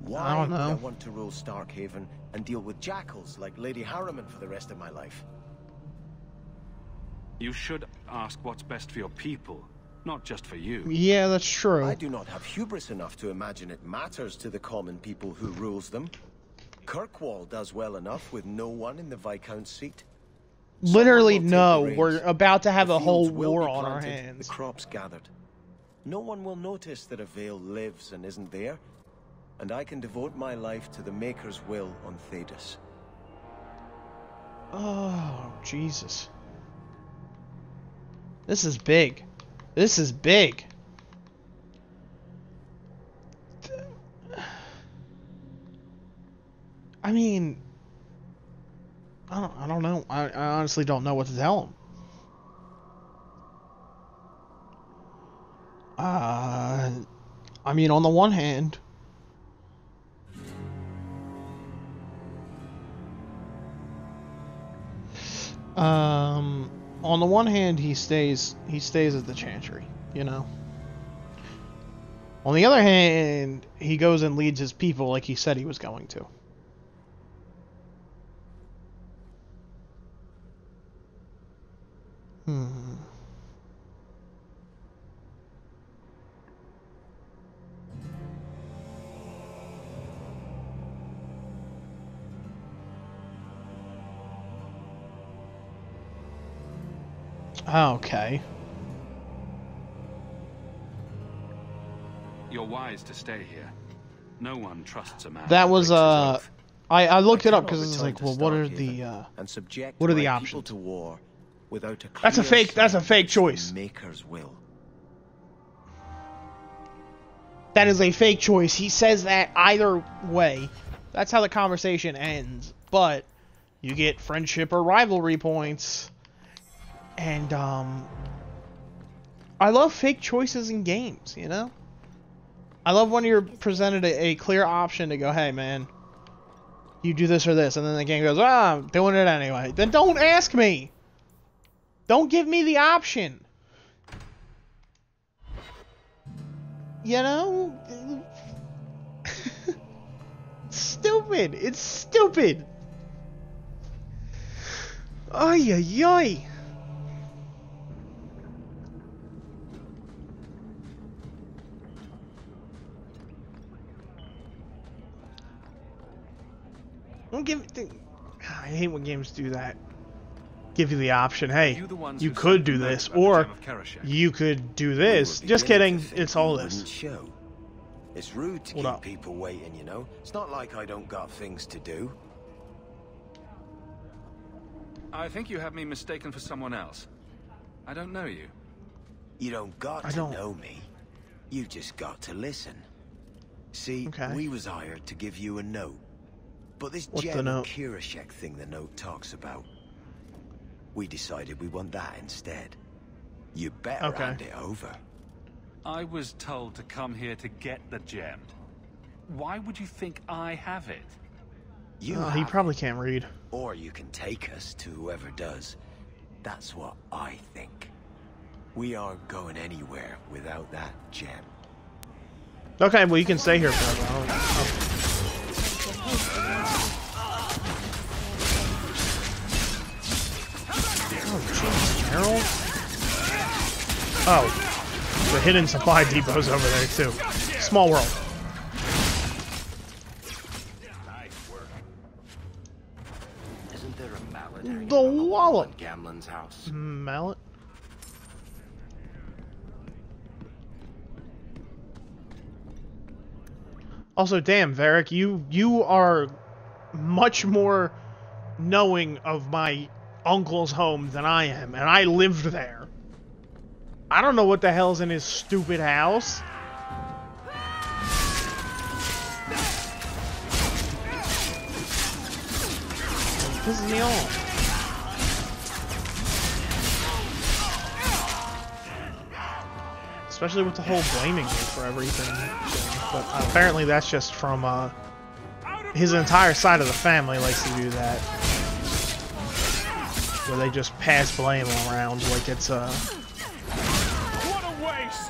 Why I don't would I want to rule Starkhaven and deal with jackals like Lady Harimann for the rest of my life? You should ask what's best for your people, not just for you. Yeah, that's true. I do not have hubris enough to imagine it matters to the common people who rules them. Kirkwall does well enough with no one in the Viscount's seat. Literally, Someone will take no. We're about to have The a whole war be on our hands. The crops gathered. No one will notice that a Vael lives and isn't there, and I can devote my life to the Maker's will on Thedas. Oh, Jesus. This is big. This is big. I mean, I don't, I don't know. I, I honestly don't know what to tell him. Uh, I mean, on the one hand, um, on the one hand, he stays he stays at the Chantry, you know. On the other hand, he goes and leads his people like he said he was going to. Okay. You're wise to stay here. No one trusts a man. That was uh. I I looked it up because it's like, well, what are the uh, and subject what are the options? to war without a That's a fake. That's a fake choice. Maker's will. That is a fake choice. He says that either way. That's how the conversation ends. But you get friendship or rivalry points. And um I love fake choices in games, you know? I love when you're presented a, a clear option to go, hey man, you do this or this, and then the game goes, ah, I'm doing it anyway. Then don't ask me. Don't give me the option. You know? (laughs) stupid. It's stupid. Ay, ay, ay. Don't give. (sighs) I hate when games do that. Give you the option. Hey, you you could do this, or gem of Karashek? you could do this. Just kidding. It's all this. Show. It's rude to Hold keep up. people waiting, you know? It's not like I don't got things to do. I think you have me mistaken for someone else. I don't know you. You don't got I to don't- know me. You just got to listen. See, Okay. we was hired to give you a note. But this What's the gem note? Kirashek thing the note talks about, we decided we want that instead. You better Okay. hand it over. I was told to come here to get the gem. Why would you think I have it? You Oh, he have probably can't read. Or you can take us to whoever does. That's what I think. We aren't going anywhere without that gem. Okay, well you can stay here forever. Oh. Jeez, Harold. Oh, the hidden supply depot's over there too. Small world. Isn't there a mallet hanging The on wall wallop. in Gamlen's house? Mallet. Also, damn, Varric, you you are much more knowing of my uncle's home than I am, and I lived there. I don't know what the hell's in his stupid house. It pisses me off. Especially with the whole blaming me for everything. But apparently that's just from, uh, his entire side of the family likes to do that. Where they just pass blame around like it's a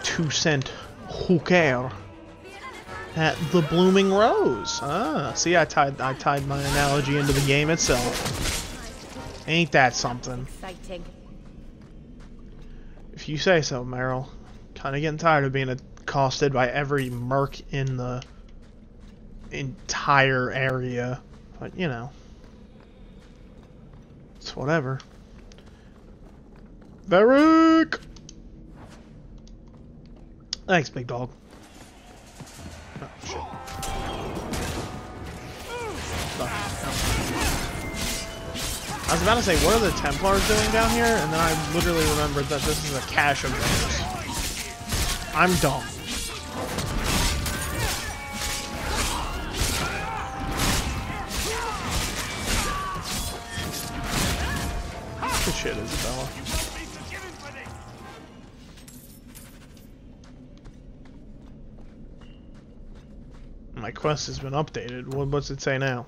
two cent hooker at the blooming rose. Ah, see, I tied I tied my analogy into the game itself. Ain't that something? Exciting. If you say so, Merrill. Kind of getting tired of being accosted by every merc in the entire area. But, you know. It's whatever. Varric! Thanks, big dog. Oh, shit. I was about to say, what are the Templars doing down here? And then I literally remembered that this is a cache of theirs. I'm dumb. Shit, Isabela. My quest has been updated. What, what's it say now?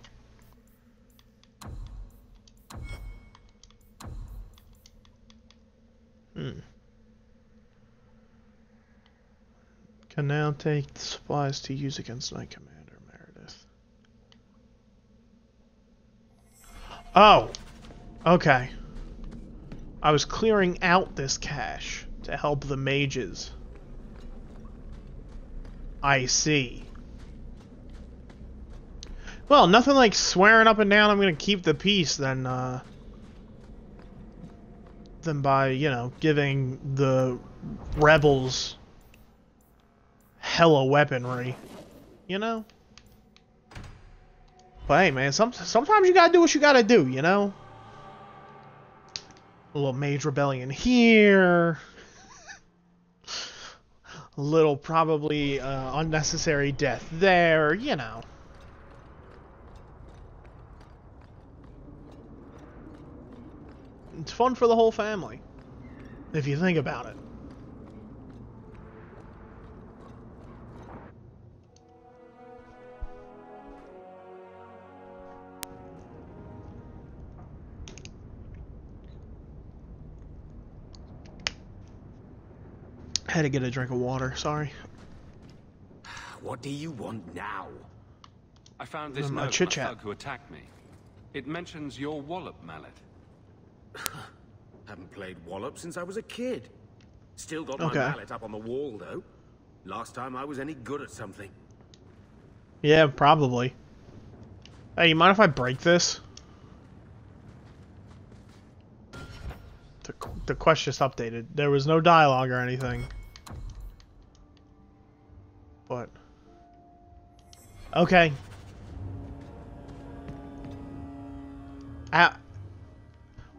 Hmm. Can now take supplies to use against Knight Commander Meredith. Oh! Okay. I was clearing out this cache to help the mages. I see. Well, nothing like swearing up and down I'm gonna keep the peace than, uh... than by, you know, giving the rebels hella weaponry. You know? But hey, man, some, sometimes you gotta do what you gotta do, you know? A little mage rebellion here. A (laughs) little probably uh, unnecessary death there, you know. It's fun for the whole family. If you think about it. I had to get a drink of water, sorry. What do you want now? I found this Um, note from a chit-chat. thug who attacked me. It mentions your wallop mallet. (laughs) Haven't played Wallop since I was a kid. Still got my Okay. mallet up on the wall, though. Last time I was any good at something. Yeah, probably. Hey, you mind if I break this? The, the quest just updated. There was no dialogue or anything. Okay. Ah,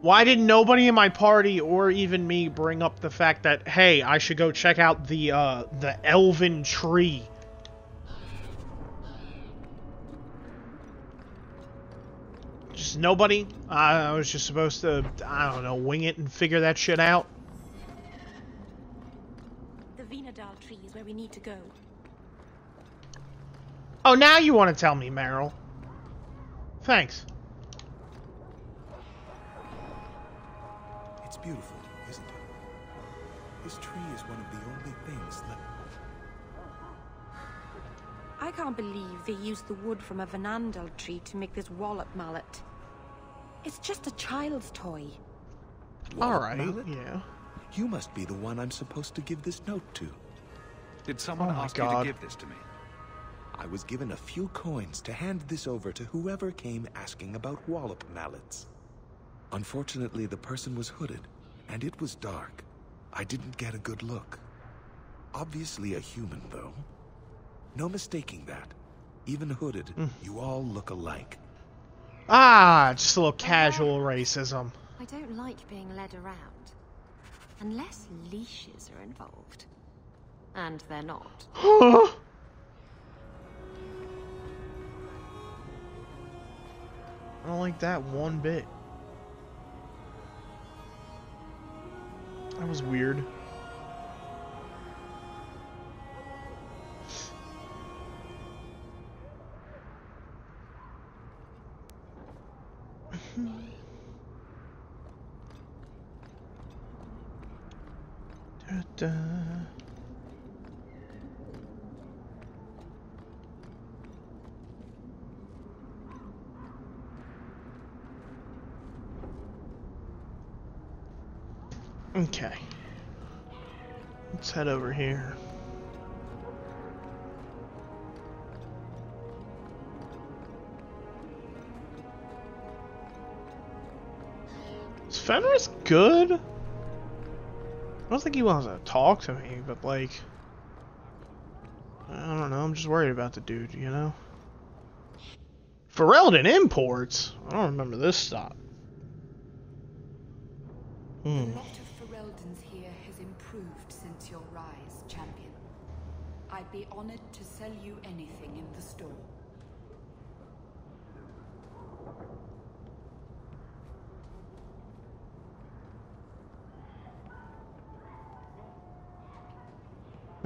why did nobody in my party or even me bring up the fact that, hey, I should go check out the, uh, the elven tree? Just nobody? I was just supposed to, I don't know, wing it and figure that shit out? The Vhenadahl tree is where we need to go. Oh, now you want to tell me, Merrill. Thanks. It's beautiful, isn't it? This tree is one of the only things left. I can't believe they used the wood from a Vhenadahl tree to make this wallop mallet. It's just a child's toy. All right, Mallet? yeah. You must be the one I'm supposed to give this note to. Did someone Oh my ask you to give this to me? I was given a few coins to hand this over to whoever came asking about wallop mallets. Unfortunately, the person was hooded, and it was dark. I didn't get a good look. Obviously a human, though. No mistaking that. Even hooded, you all look alike. Ah, just a little casual racism. I don't like being led around. Unless leashes are involved. And they're not. (laughs) I don't like that one bit. That was weird. (laughs) Da-da. Okay. Let's head over here. Is Fenris good? I don't think he wants to talk to me, but like... I don't know, I'm just worried about the dude, you know? Ferelden Imports? I don't remember this stop. Hmm. The lot of Ferelden's here has improved since your rise, champion. I'd be honored to sell you anything in the store.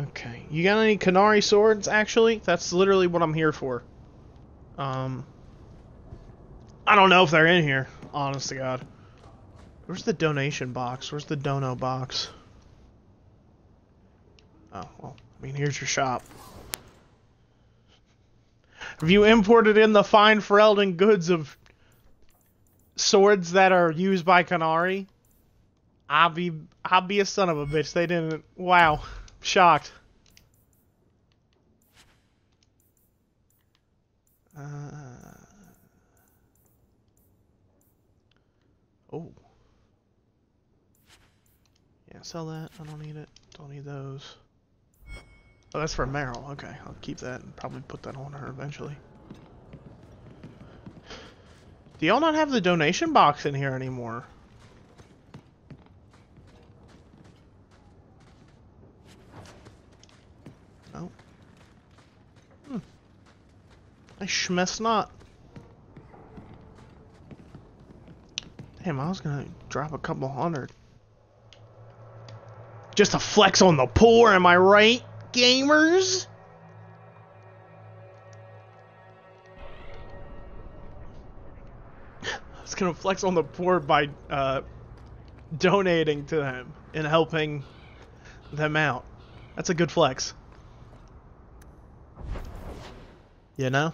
Okay. You got any Qunari swords, actually? That's literally what I'm here for. Um... I don't know if they're in here, honest to God. Where's the donation box? Where's the dono box? Oh, well, I mean, here's your shop. Have you imported in the fine Ferelden goods of swords that are used by Qunari? I'll be, I'll be a son of a bitch. They didn't. Wow. Shocked. Uh, oh. Yeah, sell that. I don't need it. Don't need those. Oh, that's for Merrill. Okay, I'll keep that and probably put that on her eventually. Do y'all not have the donation box in here anymore? No. Hmm. I schmess not. Damn, I was gonna drop a couple hundred. Just to flex on the poor, am I right, gamers? (laughs) I was gonna flex on the poor by uh, donating to them and helping them out. That's a good flex. You know?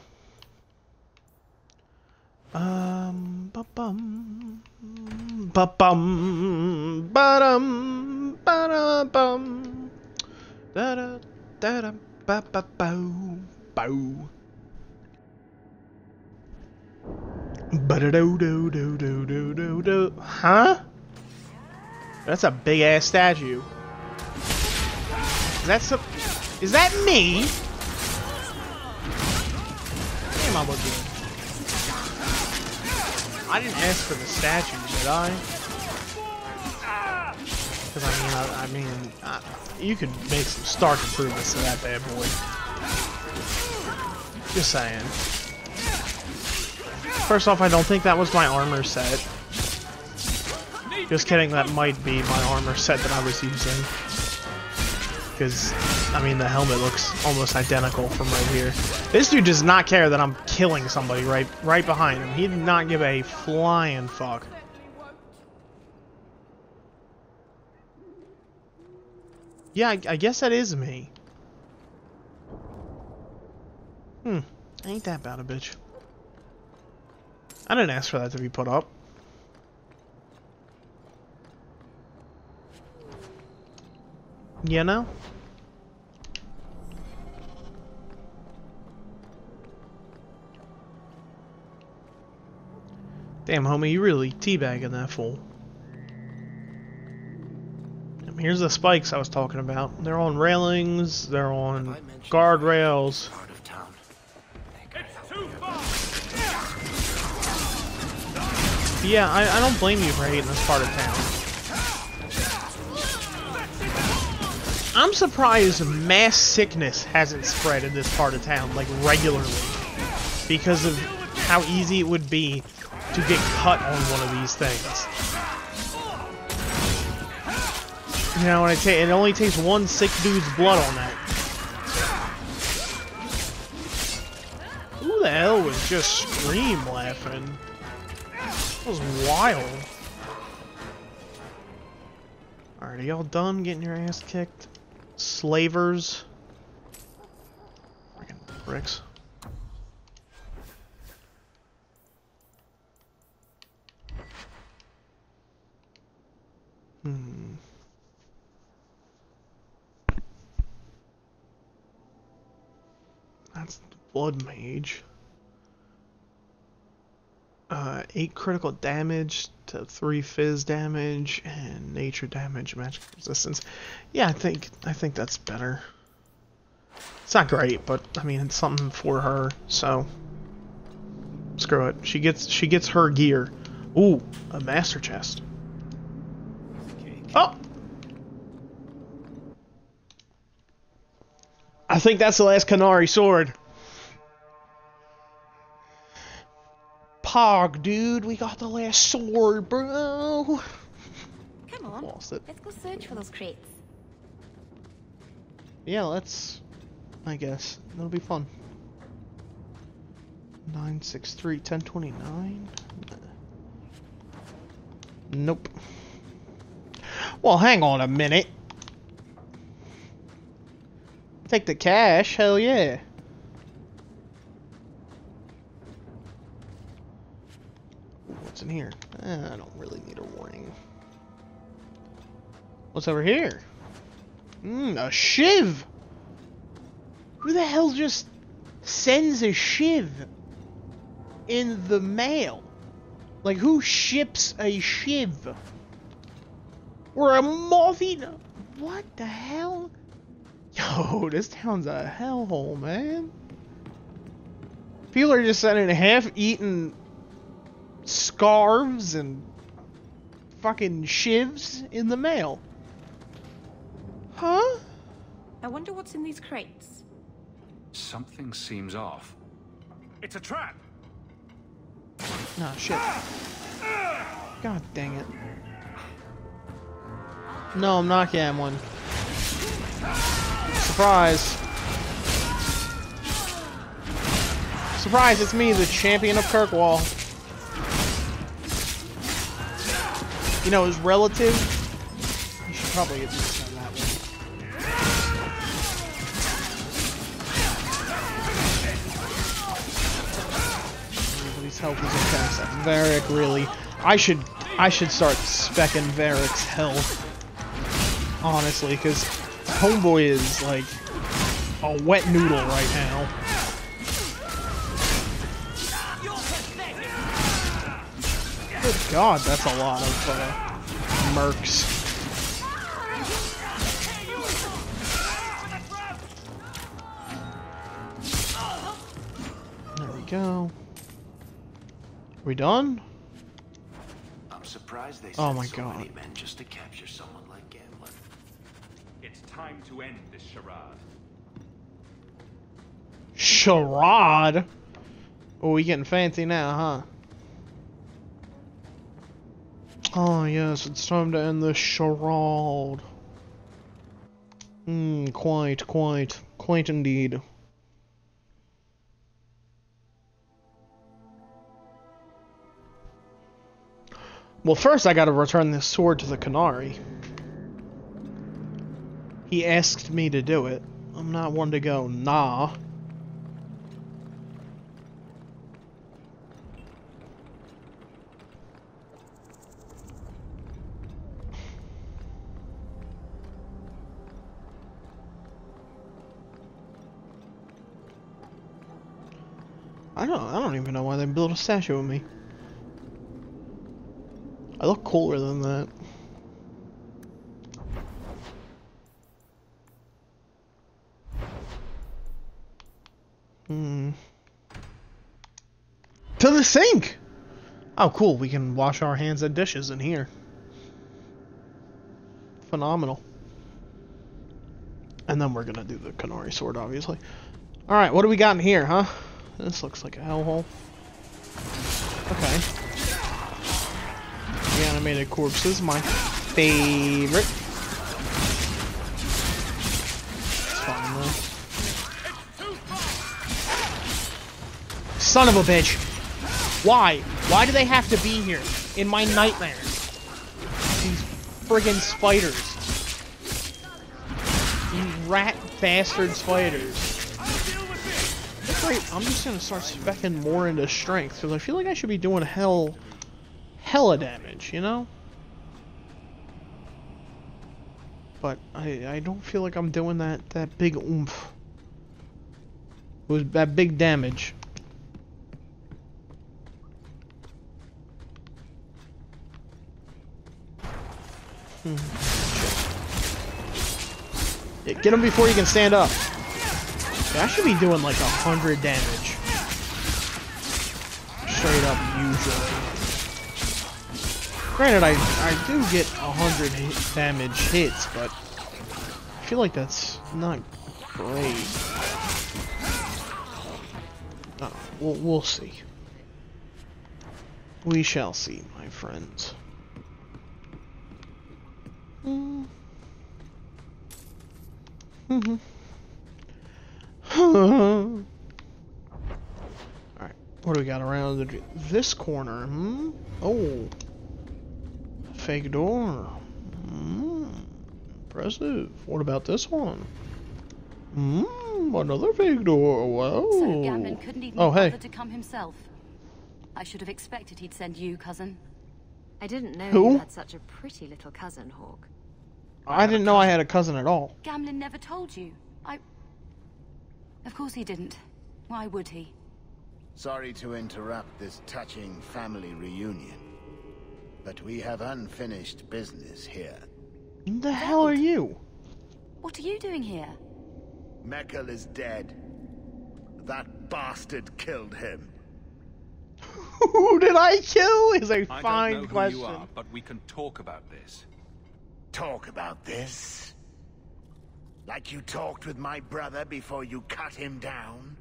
Um, ba bum, ba bum, ba dum, ba da da da da ba ba bow, bow. Ba da do do do do do do do. Huh? That's a big ass statue. Is that some? Is that me? Damn, I look good. I didn't ask for the statue, did I? Because I mean, I, I mean, uh, you could make some stark improvements to that bad boy. Just saying. First off, I don't think that was my armor set. Just kidding, that might be my armor set that I was using. because, I mean, the helmet looks almost identical from right here. This dude does not care that I'm killing somebody right, right behind him. He did not give a flying fuck. Yeah, I, I guess that is me. Hmm, ain't that bad a bitch. I didn't ask for that to be put up. You know? Damn, homie, you really teabagging that fool. Here's the spikes I was talking about. They're on railings, they're on guardrails. Yeah, I, I don't blame you for hating this part of town. I'm surprised mass sickness hasn't spread in this part of town, like, regularly. Because of how easy it would be to get cut on one of these things. You know, when I say it only takes one sick dude's blood on that. Who the hell was just scream laughing? That was wild. Alright, are y'all done getting your ass kicked? Slavers. Freaking bricks. Hmm. That's blood mage. Uh, 8 critical damage to 3 fizz damage and nature damage magic resistance. Yeah, I think I think that's better. It's not great, but I mean it's something for her, so screw it. She gets she gets her gear. Ooh, a master chest. Oh! I think that's the last Qunari sword. Pog, dude, we got the last sword, bro. Come on, Lost it. let's go search for those crates. Yeah, let's. I guess that'll be fun. Nine six three ten twenty nine. Nope. Well, hang on a minute. Take the cash, hell yeah. What's in here? Eh, I don't really need a warning. What's over here? Mmm, a shiv! Who the hell just sends a shiv in the mail? Like, who ships a shiv? Or a mothing? What the hell? Yo, (laughs) this town's a hellhole, man. People are just sending half-eaten scarves and fucking shivs in the mail. Huh? I wonder what's in these crates. Something seems off. It's a trap! Nah, shit. God dang it. No, I'm not getting one. Surprise. Surprise, it's me, the champion of Kirkwall. You know, his relative. You should probably get this on that one. Everybody's health is okay except Varric, really. I should I should start specking Varric's health. Honestly, because Homeboy is like a wet noodle right now. Good God, that's a lot of uh, mercs. There we go. We done? I'm surprised they Oh my so God. many men just to capture someone like Gamlen. It's time to end this charade. Charade? Oh, we getting fancy now, huh? Oh yes, it's time to end this charade. Hmm, quite, quite, quite indeed. Well, first I gotta return this sword to the Qunari. He asked me to do it. I'm not one to go, nah. I don't I don't even know why they built a statue of me. I look cooler than that. Hmm. To the sink! Oh, cool. We can wash our hands and dishes in here. Phenomenal. And then we're gonna do the Qunari sword, obviously. Alright, what do we got in here, huh? This looks like a hellhole. Okay. The animated corpses, my favorite. Son of a bitch! Why? Why do they have to be here? In my nightmares? These friggin' spiders. These rat bastard spiders. I'm just gonna start specking more into strength, because I feel like I should be doing hell... hella damage, you know? But I, I don't feel like I'm doing that, that big oomph. It was that big damage. Yeah, get him before you can stand up. I should be doing like a hundred damage. Straight up, usually. Granted, I I do get a hundred hit damage hits, but I feel like that's not great. Oh, we'll we'll see. We shall see, my friends. Mm. Mm-hmm. (laughs) Alright, what do we got around the, this corner? Hmm? Oh. Fake door. Hmm. Impressive. What about this one? Hmm, another fake door. Wow. Gamlen couldn't even oh, hey. to come himself. I should have expected he'd send you, cousin. I didn't know Who? you had such a pretty little cousin, Hawke. I didn't know I had a cousin at all. Gamlen never told you. I... Of course he didn't. Why would he? Sorry to interrupt this touching family reunion, but we have unfinished business here. Who the hell are you? What are you doing here? Mekkel is dead. That bastard killed him. (laughs) Who did I kill? Is a I fine don't know question. who you are, but we can talk about this. Talk about this? Like you talked with my brother before you cut him down?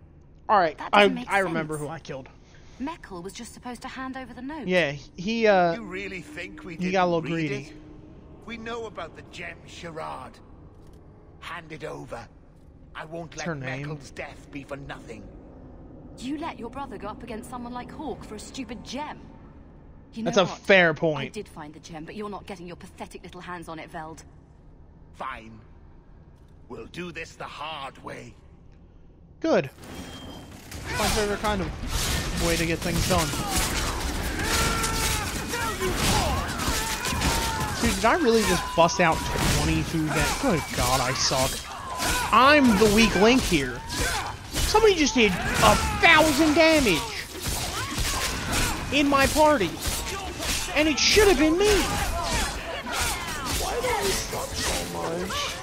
Alright, I I remember who I killed. Meckel was just supposed to hand over the note. Yeah, he uh You really think we he didn't got a little greedy. it? We know about the gem charade. Hand it over. I won't What's let her name? Meckel's death be for nothing. You let your brother go up against someone like Hawke for a stupid gem. You know That's a what? fair I did find the gem, but you're not getting your pathetic little hands on it, Veld. Fine. We'll do this the hard way. Good. My favorite kind of way to get things done. Dude, did I really just bust out 22 damage? Good god, I suck. I'm the weak link here. Somebody just did a thousand damage in my party. And it should have been me. Why do I suck so much?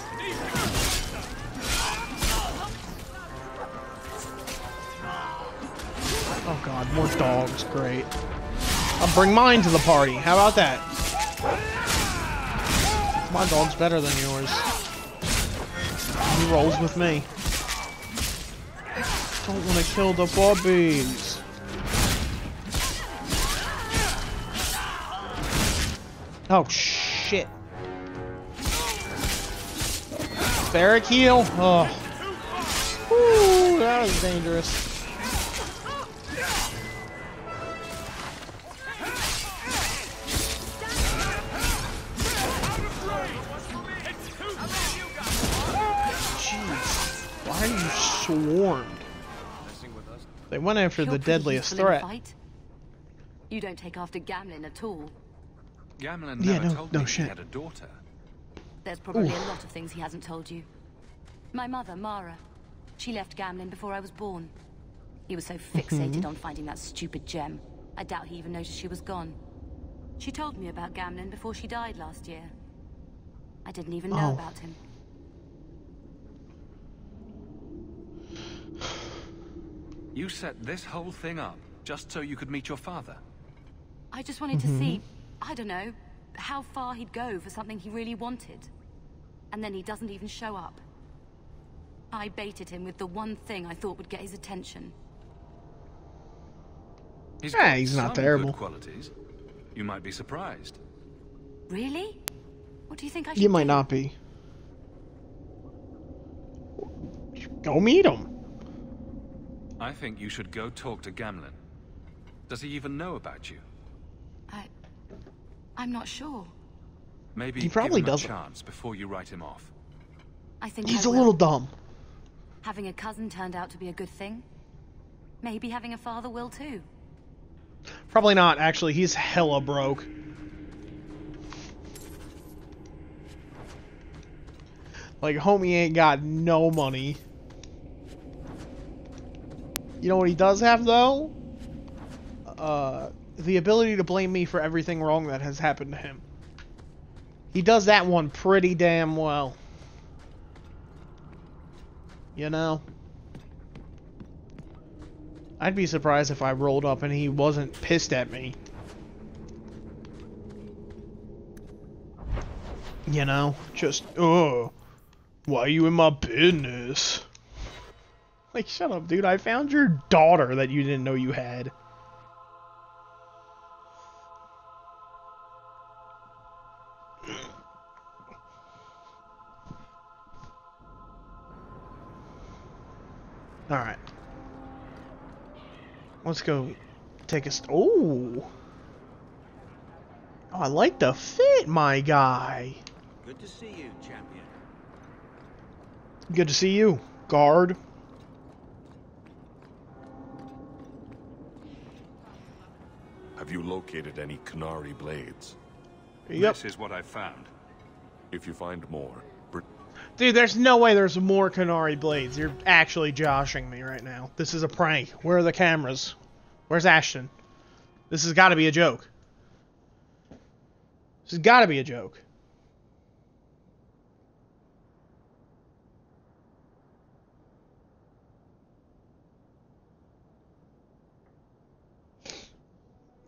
Oh god, more dogs, great. I'll bring mine to the party. How about that? My dog's better than yours. He rolls with me. Don't want to kill the bobbies. Oh shit. Barbaric heal? Oh. Ooh, that was dangerous. Jeez. Why are you swarmed? They went after the deadliest useful in a threat. You don't take after Gamlen at all. Gamlen Yeah, never no- told no me shit. he had a daughter. There's probably Oof. a lot of things he hasn't told you. My mother, Mara, she left Gamlen before I was born. He was so fixated Mhm. on finding that stupid gem, I doubt he even noticed she was gone. She told me about Gamlen before she died last year. I didn't even know Oh. about him. You set this whole thing up just so you could meet your father. I just wanted Mm-hmm. to see, I don't know, how far he'd go for something he really wanted. And then he doesn't even show up. I baited him with the one thing I thought would get his attention. He's Yeah, he's not some terrible. Good qualities. You might be surprised. Really? What do you think I should You might do? not be. Go meet him. I think you should go talk to Gamlen. Does he even know about you? I... I'm not sure. Maybe He probably give him doesn't. a chance before you write him off. I think He's I a little dumb. Having a cousin turned out to be a good thing. Maybe having a father will too. Probably not, actually. He's hella broke. Like, homie ain't got no money. You know what he does have, though? Uh, the ability to blame me for everything wrong that has happened to him. He does that one pretty damn well. You know? I'd be surprised if I rolled up and he wasn't pissed at me. You know? Just, oh, why are you in my business? (laughs) Like, shut up, dude. I found your daughter that you didn't know you had. Let's go take a... St oh! Oh, I like the fit, my guy. Good to see you, champion. Good to see you, guard. Have you located any Qunari blades? Yep. This is what I found. If you find more, br- Dude, there's no way there's more Qunari blades. You're actually joshing me right now. This is a prank. Where are the cameras? Where's Ashton? This has got to be a joke. This has got to be a joke.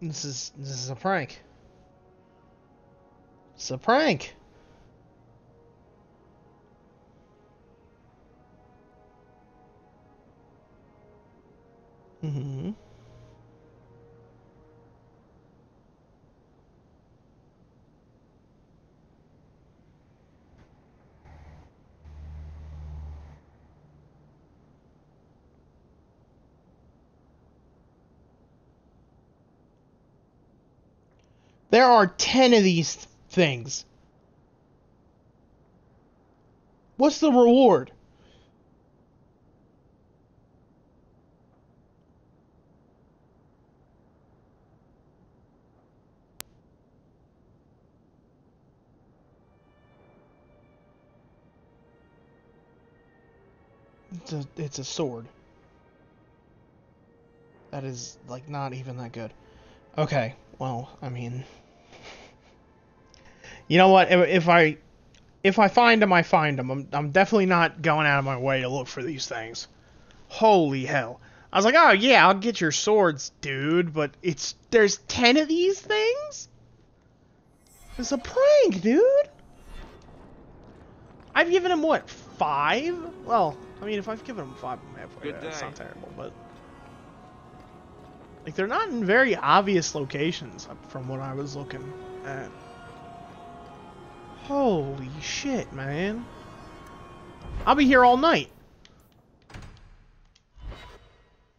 This is this is a prank. It's a prank. Mm-hmm. There are 10 of these things. What's the reward? It's a, it's a sword. That is, like, not even that good. Okay, well, I mean... (laughs) You know what, if, if I... If I find them, I find them. I'm, I'm definitely not going out of my way to look for these things. Holy hell. I was like, oh yeah, I'll get your swords, dude, but it's... There's 10 of these things? It's a prank, dude! I've given him, what, five? Well, I mean, if I've given them five, I'm halfway Good there. That's not terrible, but... Like, they're not in very obvious locations uh, from what I was looking at. Holy shit, man. I'll be here all night.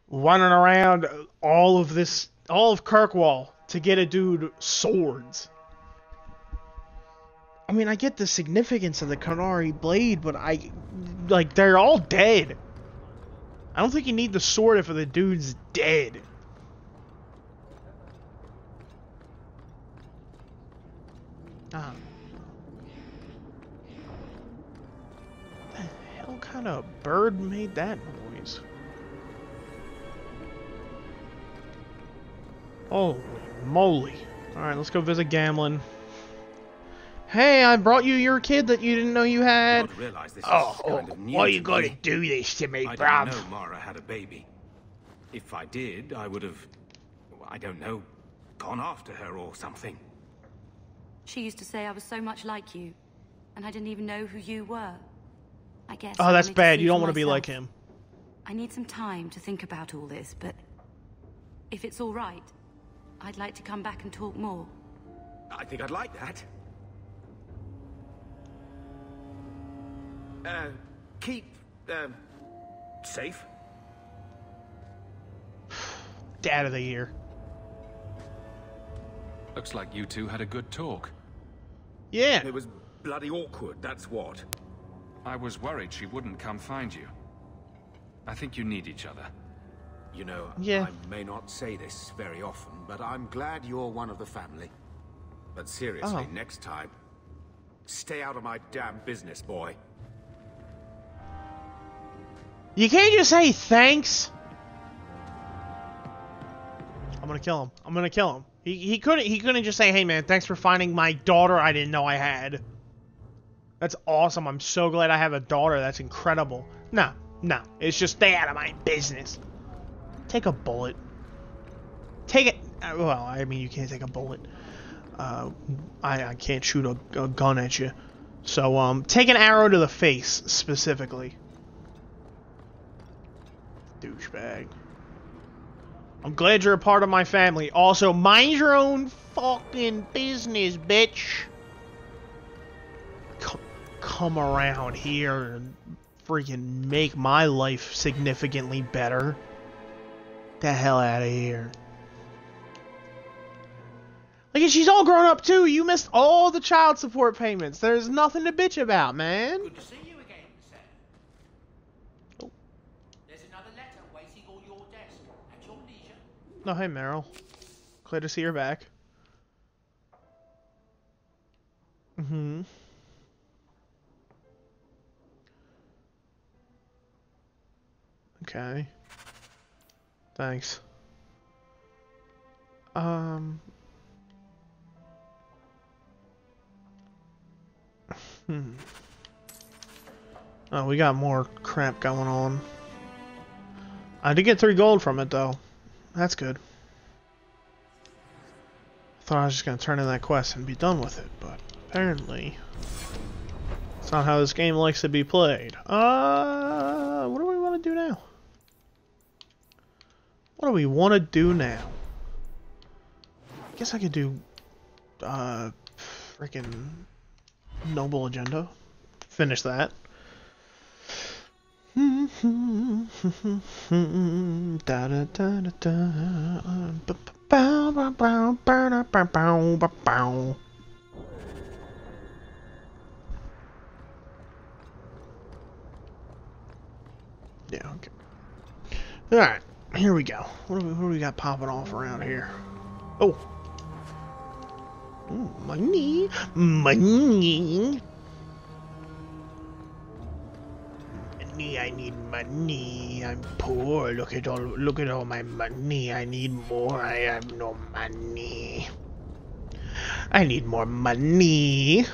Running around all of this, all of Kirkwall to get a dude swords. I mean, I get the significance of the Qunari blade, but I, like, they're all dead. I don't think you need the sword if the dude's dead. Ah. The hell kind of bird made that noise? Holy moly. Alright, let's go visit Gamlen. Hey, I brought you your kid that you didn't know you had. oh, oh why you gotta do this to me, I bruv? didn't know Mara had a baby. If I did, I would have, I don't know, gone after her or something. She used to say I was so much like you, and I didn't even know who you were. I guess. Oh, that's bad. You don't want to be like him. I need some time to think about all this, but if it's all right, I'd like to come back and talk more. I think I'd like that. Uh, keep, um, safe. Dad of the year. Looks like you two had a good talk. Yeah. It was bloody awkward, that's what. I was worried she wouldn't come find you. I think you need each other. You know, Yeah. I may not say this very often, but I'm glad you're one of the family. But seriously, Oh. next time, stay out of my damn business, boy. You can't just say thanks. I'm gonna kill him. I'm gonna kill him. He, he couldn't he couldn't just say, hey man, thanks for finding my daughter I didn't know I had. That's awesome. I'm so glad I have a daughter. That's incredible. No, no. It's just stay out of my business. Take a bullet. Take it. uh, Well, I mean, you can't take a bullet. Uh, I, I can't shoot a, a gun at you. So, um, take an arrow to the face, specifically. Douchebag. I'm glad you're a part of my family. Also, mind your own fucking business, bitch. Come, come around here and freaking make my life significantly better. Get The hell out of here. Like, she's all grown up too. You missed all the child support payments. There's nothing to bitch about, man. Good to see you again, sir. There's another letter waiting on your desk at your leisure. No, hey, Merrill. Glad to see you're back. Mm-hmm. Okay. Thanks. Um. Hmm. Oh, we got more crap going on. I did get three gold from it, though. That's good. Thought I was just gonna turn in that quest and be done with it, but apparently it's not how this game likes to be played. Uh, what do we want to do now? What do we want to do now? I guess I could do, uh, freaking noble agenda. Finish that. Da da da da da. Yeah, okay. Alright, here we go. What do we, what do we got popping off around here? Oh. Ooh, money. Money. Money, I need money. I'm poor. Look at all look at all my money. I need more. I have no money. I need more money.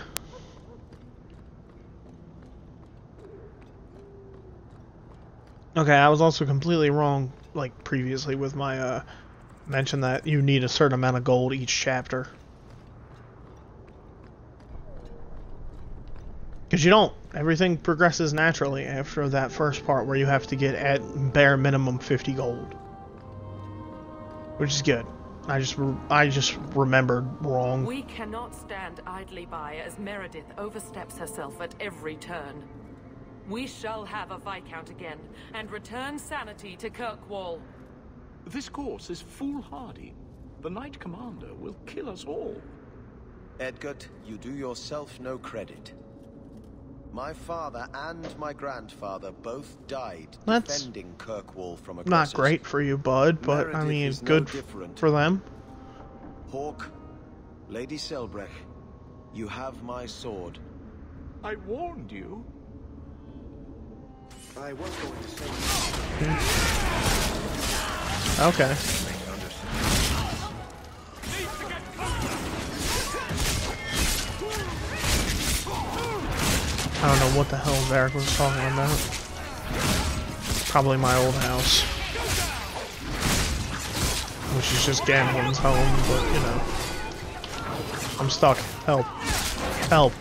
Okay, I was also completely wrong, like previously, with my uh, mention that you need a certain amount of gold each chapter. Because you don't. Everything progresses naturally after that first part where you have to get at bare minimum 50 gold. Which is good. I just re- I just remembered wrong. We cannot stand idly by as Meredith oversteps herself at every turn. We shall have a Viscount again, and return sanity to Kirkwall. This course is foolhardy. The Knight Commander will kill us all. Edgard, you do yourself no credit. My father and my grandfather both died That's defending Kirkwall from Not great for you, bud, but I mean, is no good different. for them. Hawke, Lady Selbrecht, you have my sword. I warned you. I was going to say. Okay. I don't know what the hell Varric was talking about. Probably my old house. Which is just Gamlen's home, but you know. I'm stuck. Help. Help.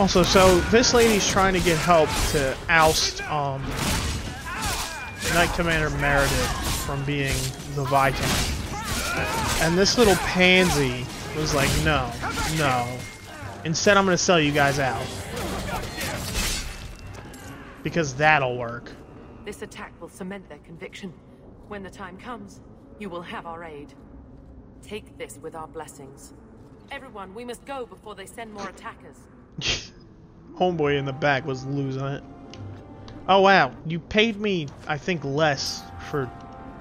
Also, so this lady's trying to get help to oust um, Knight Commander Meredith from being the Viscount. And this little pansy was like, no, no. Instead, I'm going to sell you guys out. Because that'll work. This attack will cement their conviction. When the time comes, you will have our aid. Take this with our blessings. Everyone, we must go before they send more attackers. (laughs) Homeboy in the back was losing it. Oh wow, you paid me, I think, less for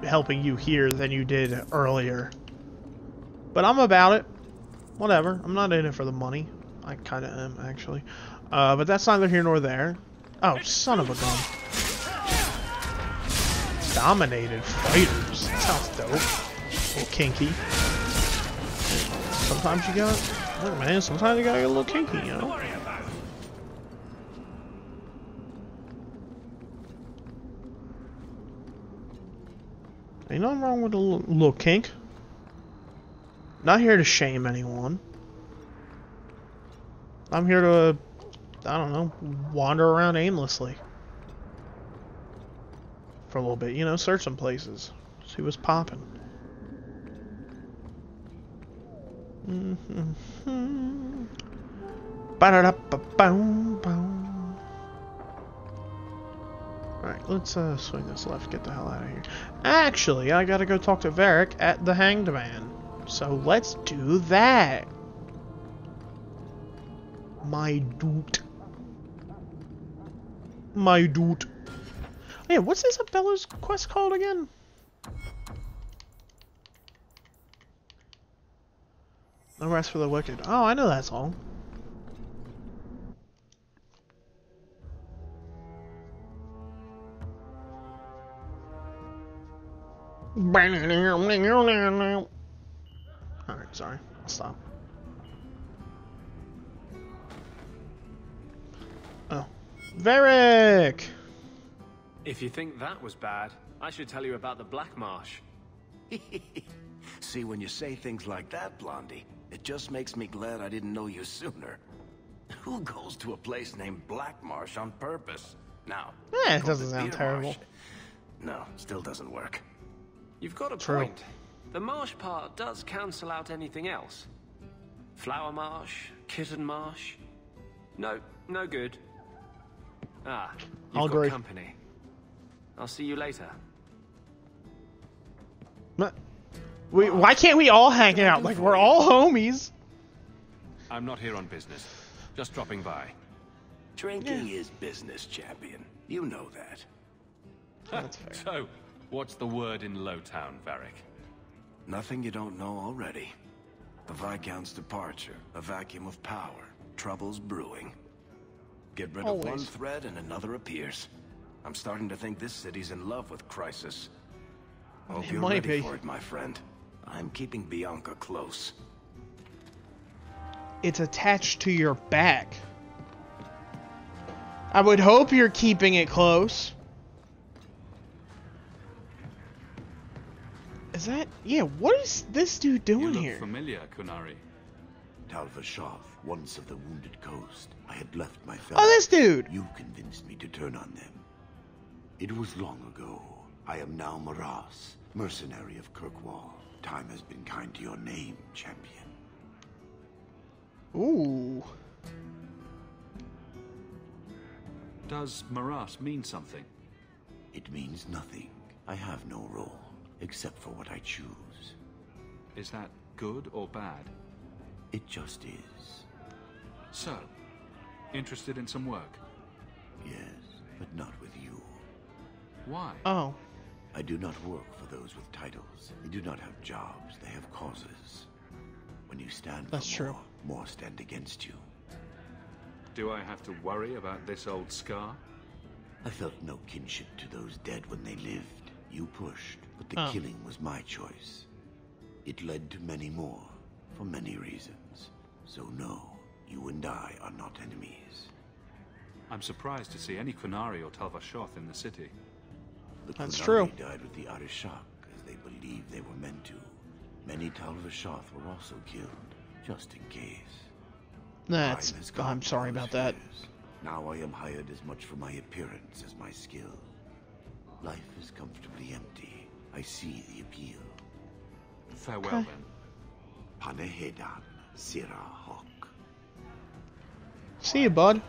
helping you here than you did earlier. But I'm about it. Whatever. I'm not in it for the money. I kind of am, actually. Uh, but that's neither here nor there. Oh, son of a gun. Dominated fighters. Sounds dope. A little kinky. Sometimes you got... Look, man, sometimes you gotta get a little kinky, you know? Ain't nothing wrong with a little kink. Not here to shame anyone. I'm here to, I don't know, wander around aimlessly. For a little bit, you know, search some places. See what's popping. Mm-hmm. Ba-da-da-ba-boom, Alright, let's uh, swing this left, get the hell out of here. Actually, I gotta go talk to Varric at the Hanged Man. So let's do that. My dude. My dude. Oh, yeah, what's Isabela's quest called again? No rest for the wicked. Oh, I know that song. Alright, sorry. I'll stop. Oh. Varric! If you think that was bad, I should tell you about the Black Marsh. (laughs) See, when you say things like that, Blondie, it just makes me glad I didn't know you sooner. (laughs) Who goes to a place named Black Marsh on purpose? Now, Eh, it doesn't sound terrible. Marsh. No, still doesn't work. You've got a True. point. The marsh part does cancel out anything else. Flower marsh, kitten marsh. No, no good. Ah, you've I'll got agree. company. I'll see you later. But we, why can't we all hang out? Like, we're all homies. I'm not here on business. Just dropping by. Drinking is business, champion. You know that. That's fair. (laughs) So, what's the word in Lowtown, Varric? Nothing you don't know already. The Viscount's departure, a vacuum of power, troubles brewing. Get rid of one thread and another appears. I'm starting to think this city's in love with Crisis. Hope It you're might ready be. for it, my friend. I'm keeping Bianca close. It's attached to your back. I would hope you're keeping it close. Is that... Yeah, what is this dude doing you look here? familiar, Qunari. Tal-Vashoth, once of the Wounded Coast, I had left my fellow. Oh, this dude! You convinced me to turn on them. It was long ago. I am now Maraas, mercenary of Kirkwall. Time has been kind to your name, champion. Ooh. Does Maraas mean something? It means nothing. I have no role except for what I choose. Is that good or bad? It just is. So, interested in some work? Yes, but not with you. Why? Oh. I do not work for those with titles. They do not have jobs, they have causes. When you stand for That's true. more, more stand against you. Do I have to worry about this old scar? I felt no kinship to those dead when they lived. You pushed, but the Oh. killing was my choice. It led to many more, for many reasons. So no, you and I are not enemies. I'm surprised to see any Qunari or Tal-Vashoth in the city. The That's Qunari true. died with the Arishok, as they believed they were meant to. Many Tal-Vashoth were also killed, just in case. That's. Time has gone I'm sorry about that. Now I am hired as much for my appearance as my skill. Life is comfortably empty. I see the appeal. Farewell Okay. then. Panahedan, Serah Hawke. See you, bud.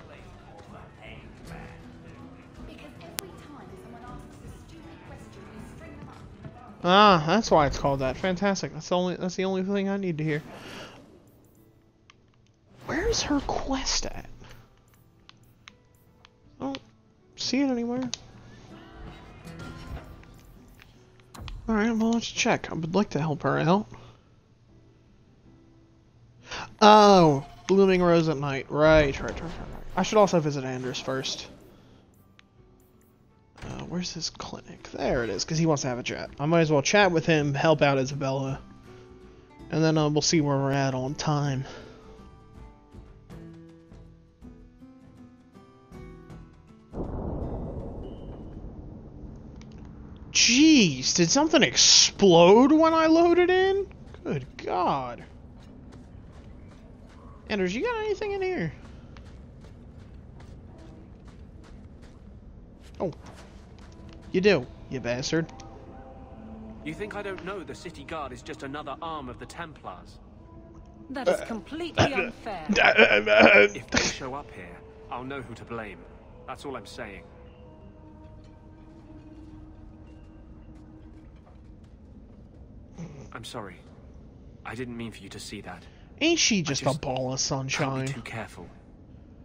Ah, that's why it's called that. Fantastic. That's the only. That's the only thing I need to hear. Where's her quest at? I don't see it anywhere. Alright, well, let's check. I would like to help her out. Oh, Blooming Rose at night. Right, right, right, right. I should also visit Anders first. Uh, where's his clinic? There it is, because he wants to have a chat. I might as well chat with him, help out Isabela, and then uh, we'll see where we're at on time. Jeez, did something explode when I loaded in? Good God. Anders, you got anything in here? Oh. You do, you bastard. You think I don't know the city guard is just another arm of the Templars? That is completely uh, uh, unfair. Uh, if they show up here, I'll know who to blame. That's all I'm saying. I'm sorry. I didn't mean for you to see that. Ain't she just, just a ball of Can't sunshine? be too careful.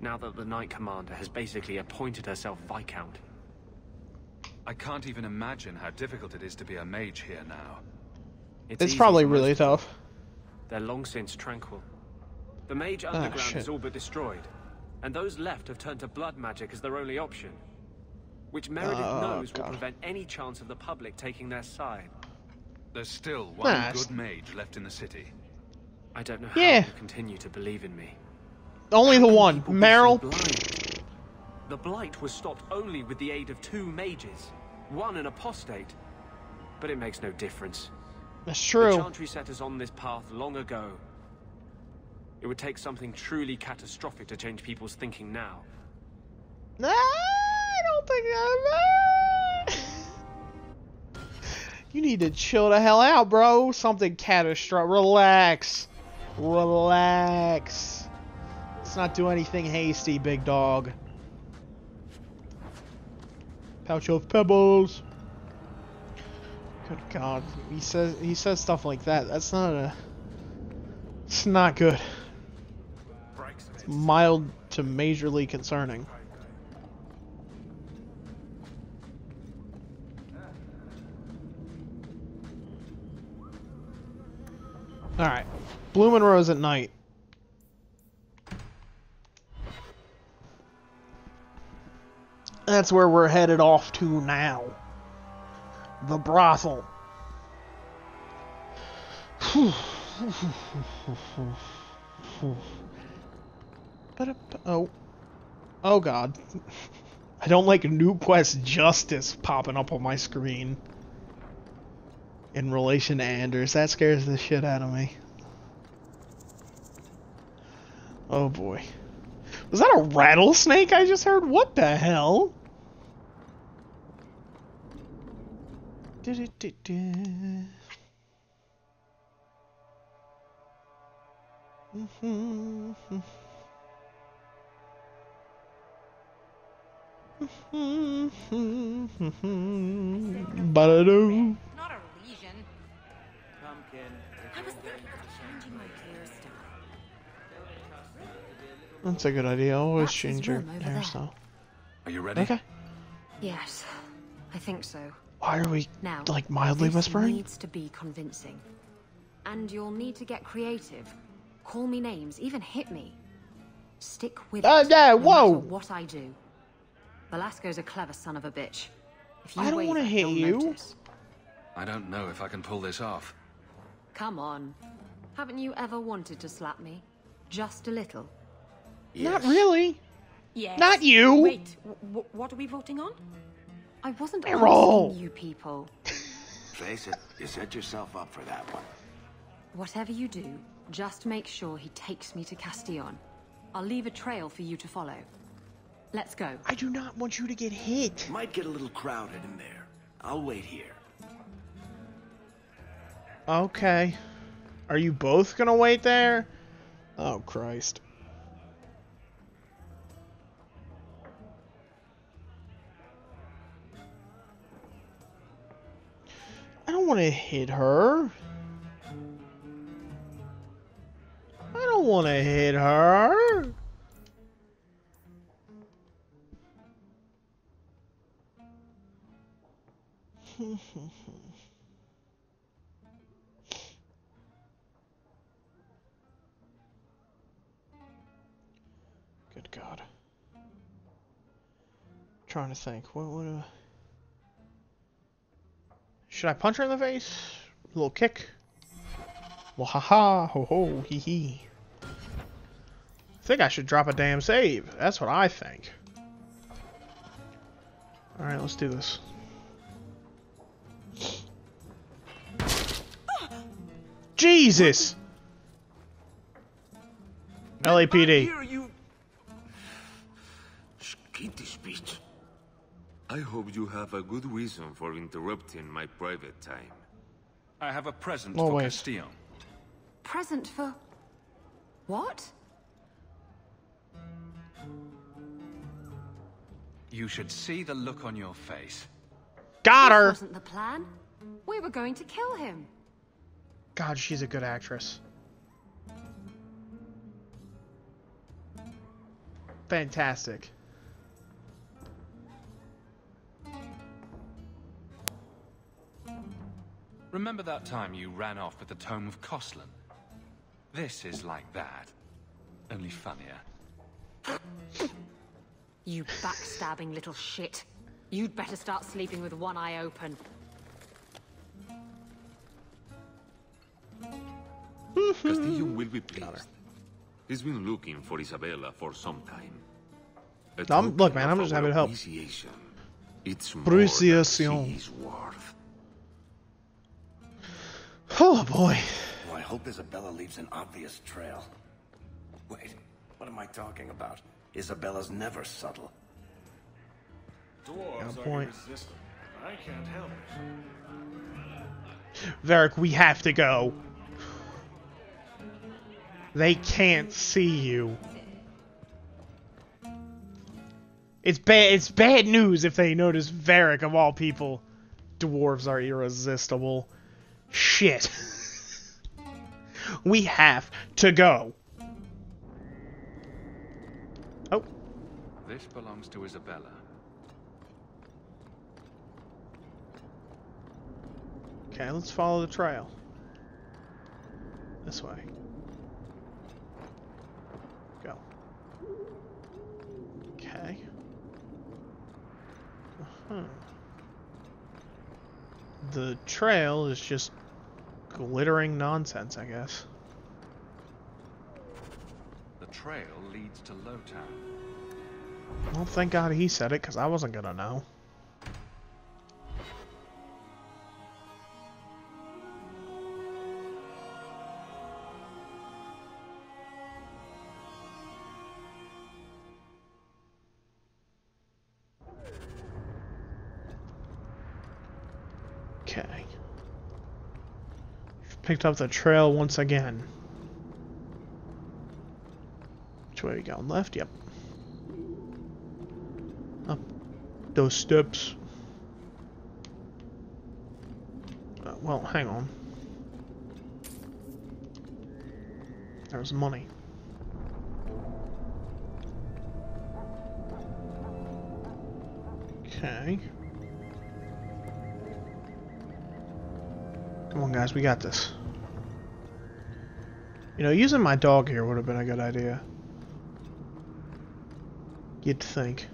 Now that the Knight Commander has basically appointed herself Viscount. I can't even imagine how difficult it is to be a mage here now. It's, easy probably really most tough. They're long since tranquil. The Mage Ah, Underground shit. is all but destroyed, and those left have turned to blood magic as their only option. Which Meredith Oh, knows will prevent any chance of the public taking their side. There's still one Nice. good mage left in the city. I don't know how Yeah. you continue to believe in me. Only the one. Merrill. so. The Blight was stopped only with the aid of two mages, one an apostate. But it makes no difference. That's true. The true. Chantry set us on this path long ago. It would take something truly catastrophic to change people's thinking now. I don't think that. You need to chill the hell out, bro. Something catastrophic. Relax. Relax. Let's not do anything hasty, big dog. Pouch of pebbles. Good God, he says he says stuff like that. That's not a. It's not good. It's mild to majorly concerning. Alright. Bloomin' Rose at night. That's where we're headed off to now. The brothel. Ba-da-ba- (sighs) Oh. Oh god. (laughs) I don't like New Quest Justice popping up on my screen. In relation to Anders. That scares the shit out of me. Oh boy. Was that a rattlesnake I just heard? What the hell? Du-du-du-du. (laughs) Mhm. Ba-da-doo. Not a lesion. That's a good idea. Always That's change your room over there. hairstyle. Are you ready? Okay. Yes, I think so. Why are we Now, like mildly this whispering? needs to be convincing. And you'll need to get creative. Call me names, even hit me. Stick with Uh, it. yeah, no whoa. what I do. Velasco's a clever son of a bitch. If you I don't waver, wanna hit he'll you. notice. I don't know if I can pull this off. Come on. Haven't you ever wanted to slap me? Just a little. Not really. Yes. Not you. Wait, w- what are we voting on? I wasn't Errol. asking you people. (laughs) Face it, you set yourself up for that one. Whatever you do, just make sure he takes me to Castillon. I'll leave a trail for you to follow. Let's go. I do not want you to get hit. Might get a little crowded in there. I'll wait here. Okay. Are you both gonna wait there? Oh Christ. I don't want to hit her. I don't want to hit her. (laughs) Good God. trying to think. What would uh... Should I punch her in the face? A little kick. Well, haha, ho ho, hee hee. I think I should drop a damn save. That's what I think. Alright, let's do this. Jesus! LAPD. I hope you have a good reason for interrupting my private time. I have a present Oh, for wait. Castillon. Present for. What? You should see the look on your face. Got This her! wasn't the plan. We were going to kill him. God, she's a good actress. Fantastic. Remember that time you ran off with the Tome of Koslun? This is like that, only funnier. You backstabbing little shit. You'd better start sleeping with one eye open. Castillo will be pleased. He's been looking for Isabela for some time. No, I'm- look, man, I'm just our happy to help. appreciation. It's more Appreciation. than she's worth. Oh boy. Well, I hope Isabela leaves an obvious trail. Wait, what am I talking about? Isabela's never subtle. Got Dwarves a are point. irresistible. I can't help it. Varric, we have to go. They can't see you. It's bad. It's bad news if they notice Varric of all people. Dwarves are irresistible. Shit. we have to go. Oh, This belongs to Isabela. okay. Let's follow the trail. This way. Go. Okay. Uh-huh. The trail is just glittering nonsense, I guess. The trail leads to Lowtown. Well, thank God he said it, because I wasn't gonna know. Picked up the trail once again. Which way are we going? Left? Yep. Up. those steps. Uh, well, hang on. There's money. Okay. Come on, guys, we got this. You know, using my dog here would have been a good idea. You'd think.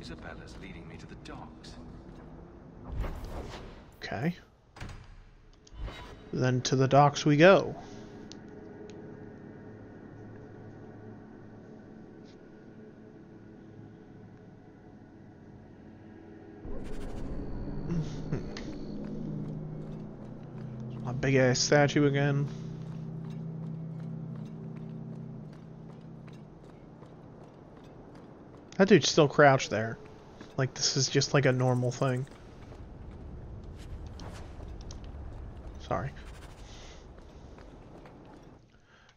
Isabela's leading me to the docks. Okay. Then to the docks we go. (laughs) My big ass statue again. That dude's still crouched there. Like this is just like a normal thing. Sorry.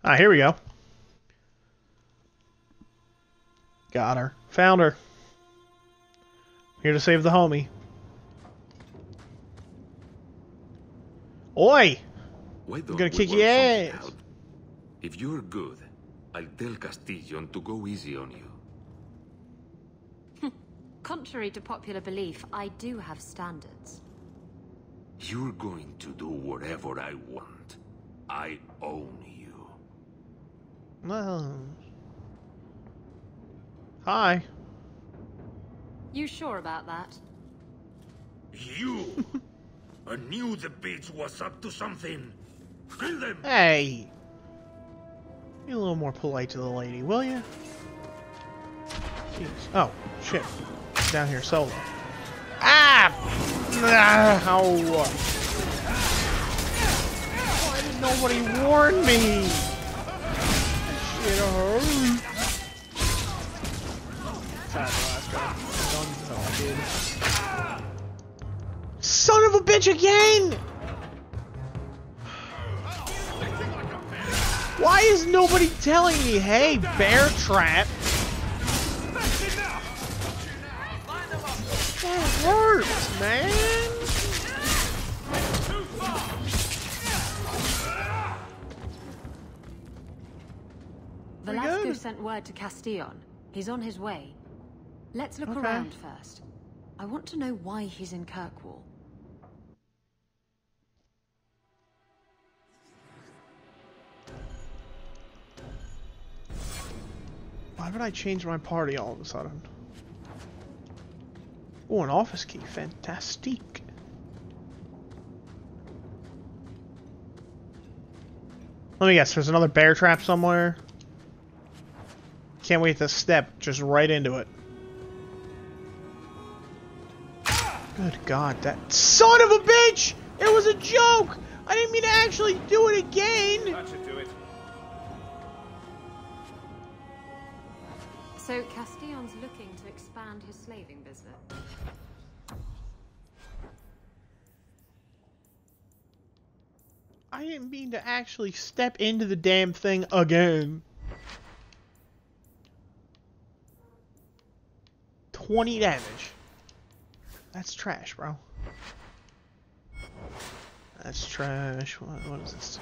Ah, here we go. Got her. Found her. Here to save the homie. Oi! Why I'm gonna kick your ass. If you're good, I'll tell Castillon to go easy on you. Contrary to popular belief, I do have standards. You're going to do whatever I want. I own you. Well. Hi. You sure about that? You! (laughs) I knew the bitch was up to something. Kill them! Hey! Be a little more polite to the lady, will you? Jeez. Oh, shit. Down here solo. Ah! Ah! Ow! Why did nobody warn me? Shit hurts. Dunzo, dude. Son of a bitch again! Why is nobody telling me, hey, bear trap? Hurts, man! Velasco sent word to Castillon. He's on his way. Let's look Okay. around first. I want to know why he's in Kirkwall. Why would I change my party all of a sudden? Oh, an office key. Fantastic. Let me guess, there's another bear trap somewhere. Can't wait to step just right into it. Good god, that son of a bitch! It was a joke! I didn't mean to actually do it again! That should do it. So Castillon's looking to expand his slaving I didn't mean to actually step into the damn thing again. 20 damage. That's trash, bro. That's trash. What, what is this?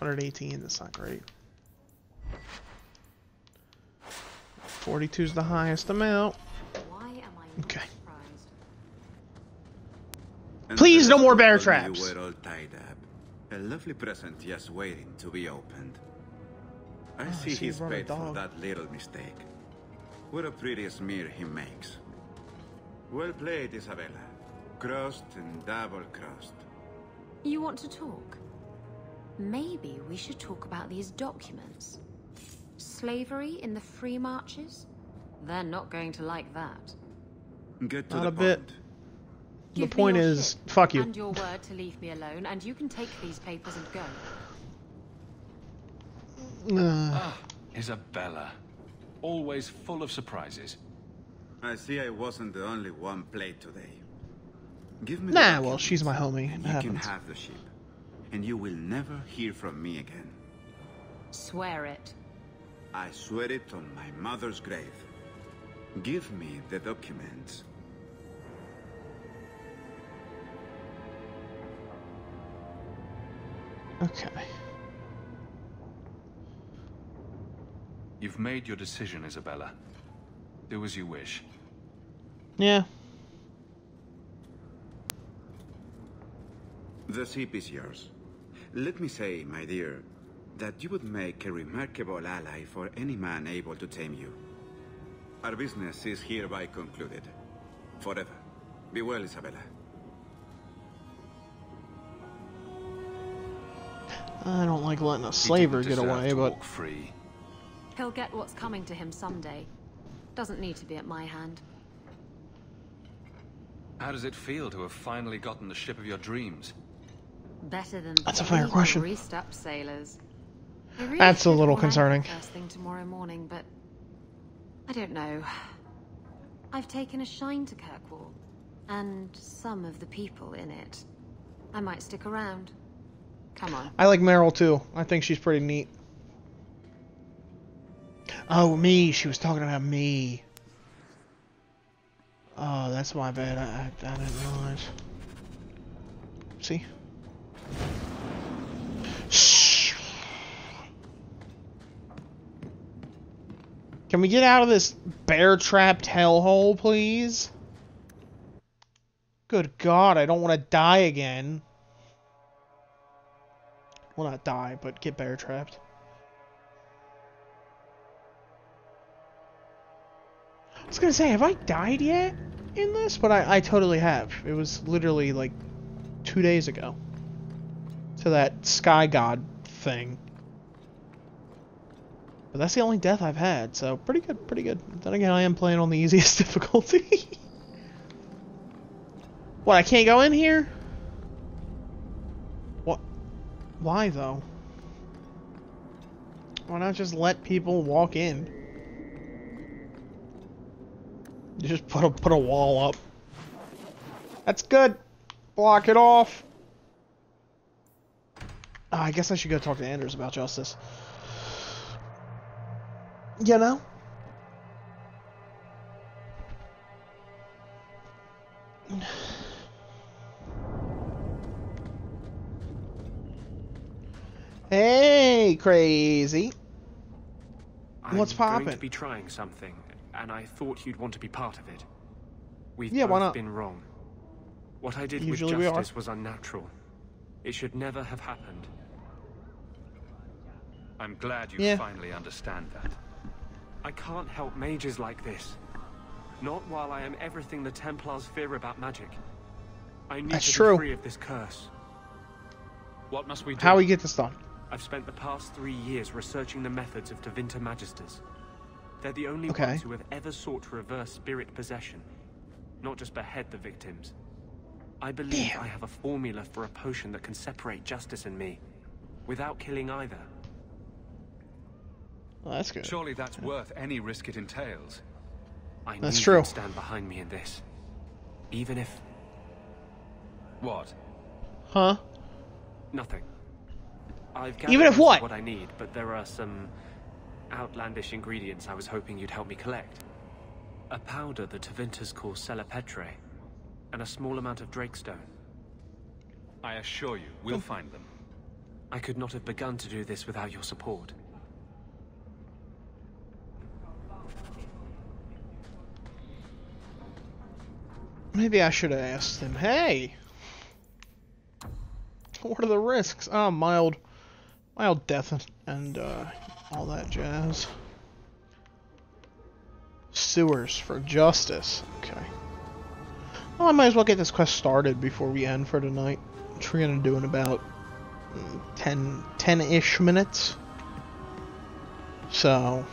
118, that's not great. 42 is the highest amount. Why am I Okay. Please, no more bear of traps. You were all tied up. A lovely present just waiting to be opened. I Oh, see so you he's paid for that little mistake. What a pretty smear he makes. Well played, Isabela. Crossed and double crossed. You want to talk? Maybe we should talk about these documents. Slavery in the free marches? They're not going to like that. Get to Not the a bit. Point. The Give point is, ship fuck you. And your word to leave me alone, and you can take these papers and go. (sighs) Ah, Isabela. Always full of surprises. I see I wasn't the only one played today. Give me the Nah, well, she's my homie. And It you can have the ship. And you will never hear from me again. Swear it. I swear it on my mother's grave. Give me the documents, Okay. You've made your decision, Isabela. Do as you wish. Yeah. The ship is yours. Let me say, my dear, that you would make a remarkable ally for any man able to tame you. Our business is hereby concluded. Forever. Be well, Isabela. I don't like letting a slaver get away, but free. He'll get what's coming to him someday. Doesn't need to be at my hand. How does it feel to have finally gotten the ship of your dreams? Better than That's a fair question. greased up sailors. Really That's a should little land concerning. First thing tomorrow morning, but I don't know. I've taken a shine to Kirkwall, and some of the people in it. I might stick around. Come on. I like Merrill too. I think she's pretty neat. Oh, me. She was talking about me. Oh, that's my bad. I, I, I didn't realize. See? Can we get out of this bear-trapped hellhole, please? Good God, I don't want to die again. Well, not die, but get bear-trapped. I was gonna say, have I died yet in this? But I, I totally have. It was literally like two days ago. To that sky god thing. But that's the only death I've had, so pretty good, pretty good. Then again, I am playing on the (laughs) easiest (laughs) difficulty. what, I can't go in here? What? Why, though? Why not just let people walk in? Just put a put a wall up. That's good. Block it off. Oh, I guess I should go talk to Anders about justice. You know? Hey, crazy. What's I'm going to be trying something, and I thought you'd want to be part of it. We've Yeah, why both not? been wrong. What I did Usually with justice was unnatural. It should never have happened. I'm glad you Yeah. finally understand that. I can't help mages like this. Not while I am everything the Templars fear about magic. I need That's to true. be free of this curse. What must we do? How we get this done? I've spent the past three years researching the methods of Tevinter Magisters. They're the only Okay. ones who have ever sought to reverse spirit possession, not just behead the victims. I believe I have a formula for a potion that can separate justice and me, without killing either. Well, that's good. Surely that's worth any risk it entails. I That's knew true. you'd stand behind me in this. Even if... What? Huh? Nothing. I've Even if what? what I need, but there are some outlandish ingredients I was hoping you'd help me collect. A powder the Tevinters call Sela Petrae, and a small amount of Drakestone. I assure you, we'll find them. I could not have begun to do this without your support. Maybe I should have asked him, hey, what are the risks? Ah, mild, mild death and, and uh, all that jazz. Sewers for justice. Okay. Well, I might as well get this quest started before we end for tonight. Which we're gonna do in about mm, 10, 10-ish minutes. So,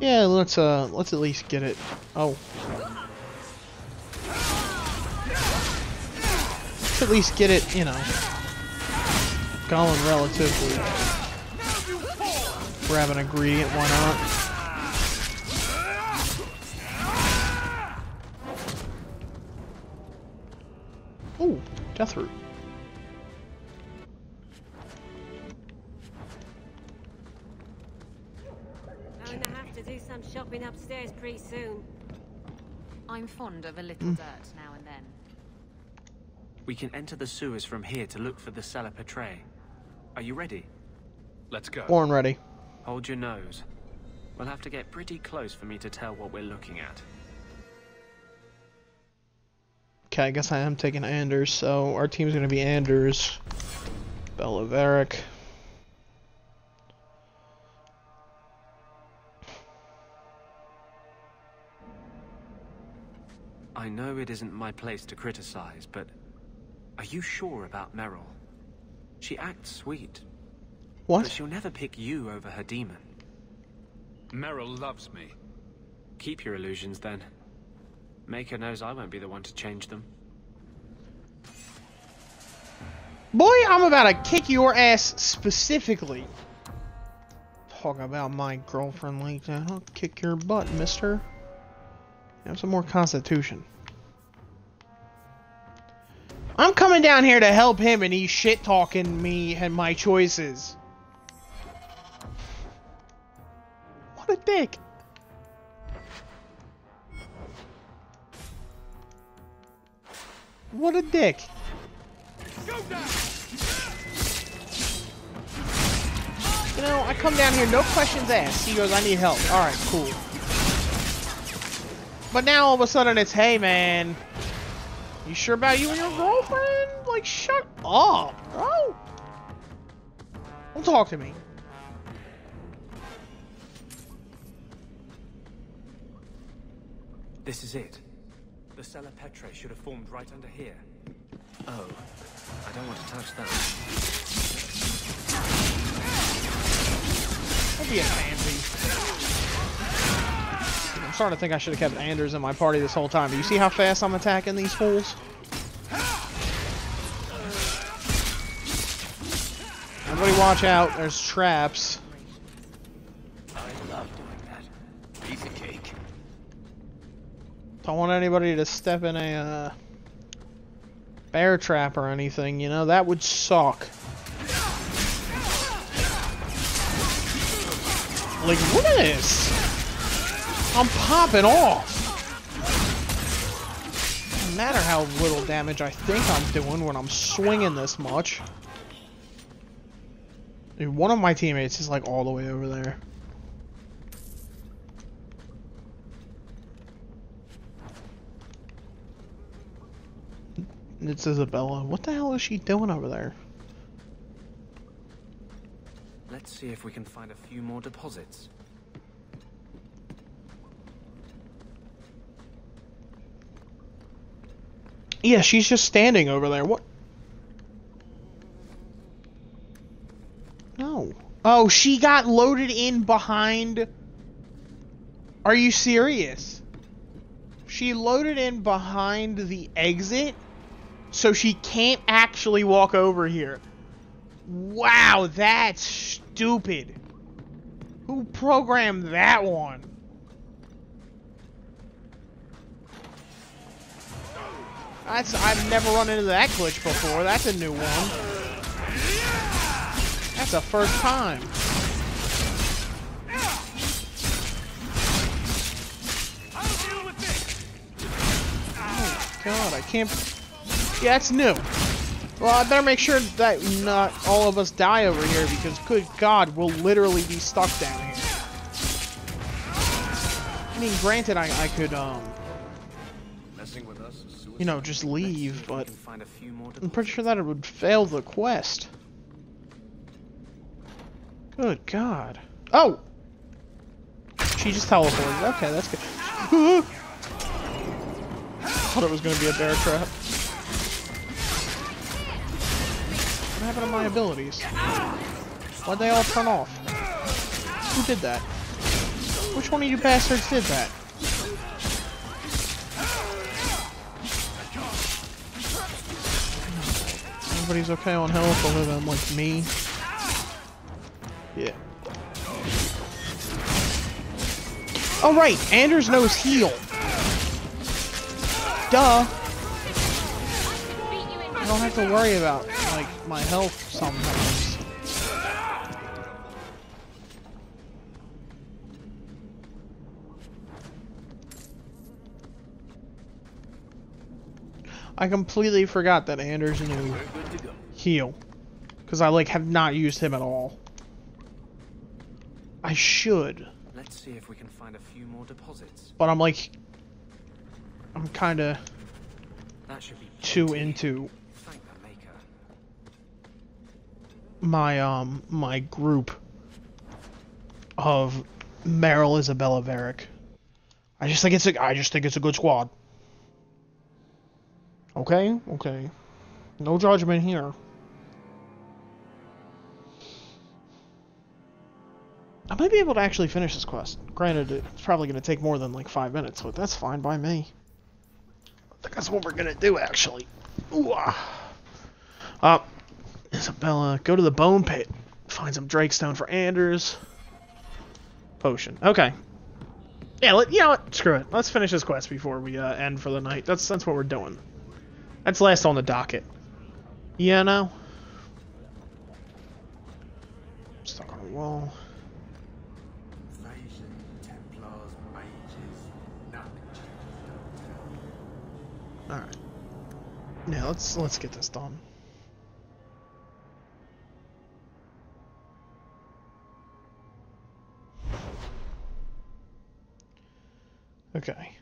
yeah, let's uh, let's at least get it. Oh, let's at least get it, you know, going relatively. Grab an ingredient, why not? Ooh, death root. I'm gonna have to do some shopping upstairs pretty soon. I'm fond of a little Mm. dirt now and then. We can enter the sewers from here to look for the Sela Petrae. Are you ready? Let's go. Born ready. Hold your nose. We'll have to get pretty close for me to tell what we're looking at. Okay, I guess I am taking Anders, so our team's gonna be Anders, Belaveric. I know it isn't my place to criticize, but are you sure about Merrill? She acts sweet. What? But she'll never pick you over her demon. Merrill loves me. Keep your illusions then. Maker knows I won't be the one to change them. Boy, I'm about to kick your ass specifically. Talk about my girlfriend like that. I'll kick your butt, mister. Have some more constitution. I'm coming down here to help him and he's shit talking me and my choices. What a dick. What a dick. You know, I come down here, no questions asked. He goes, I need help. Alright, cool. But now all of a sudden it's, hey man, you sure about you and your girlfriend? Like, shut up, bro. Don't talk to me. This is it. The Sela Petrae should have formed right under here. Oh, I don't want to touch that. Don't be a pansy. I'm starting to think I should have kept Anders in my party this whole time. Do you see how fast I'm attacking these fools? Everybody watch out, there's traps. I love doing that. Piece of cake. Don't want anybody to step in a uh, bear trap or anything, you know, that would suck. Like, look at this! I'm popping off! Matter how little damage I think I'm doing when I'm swinging this much. Dude, one of my teammates is like all the way over there. It's Isabela. What the hell is she doing over there? Let's see if we can find a few more deposits. Yeah, she's just standing over there. What? No. Oh, she got loaded in behind... Are you serious? She loaded in behind the exit, so she can't actually walk over here. Wow, that's stupid. Who programmed that one? That's I've never run into that glitch before. That's a new one. That's a first time. Oh god, I can't Yeah, that's new. Well, I better make sure that not all of us die over here because good god, we'll literally be stuck down here. I mean, granted, I, I could, um, you know, just leave, but I'm pretty sure that it would fail the quest. Good God. Oh! She just teleported. Okay, that's good. (laughs) Thought it was going to be a bear trap. What happened to my abilities? Why'd they all turn off? Who did that? Which one of you bastards did that? Everybody's okay on health other than, like, me. Yeah. Oh, right! Anders knows heal! Duh! I don't have to worry about, like, my health sometimes. I completely forgot that Anders knew heal. Because I, like, have not used him at all. I should. Let's see if we can find a few more deposits. But I'm, like... I'm kinda... That should be too into Thank the maker. my, um, my group of Merrill Isabela Varric. I just think it's a, I just think it's a good squad. Okay, okay. No judgment here. I might be able to actually finish this quest. Granted, it's probably going to take more than like five minutes, but that's fine by me. I think that's what we're going to do, actually. Ooh, ah. Uh, Isabela, go to the bone pit. Find some Drakestone for Anders. Potion. Okay. Yeah, let, you know what? Screw it. Let's finish this quest before we uh, end for the night. That's that's what we're doing. That's last on the docket. Yeah, no. Stuck on a wall. All right. Yeah, let's let's get this done. Okay.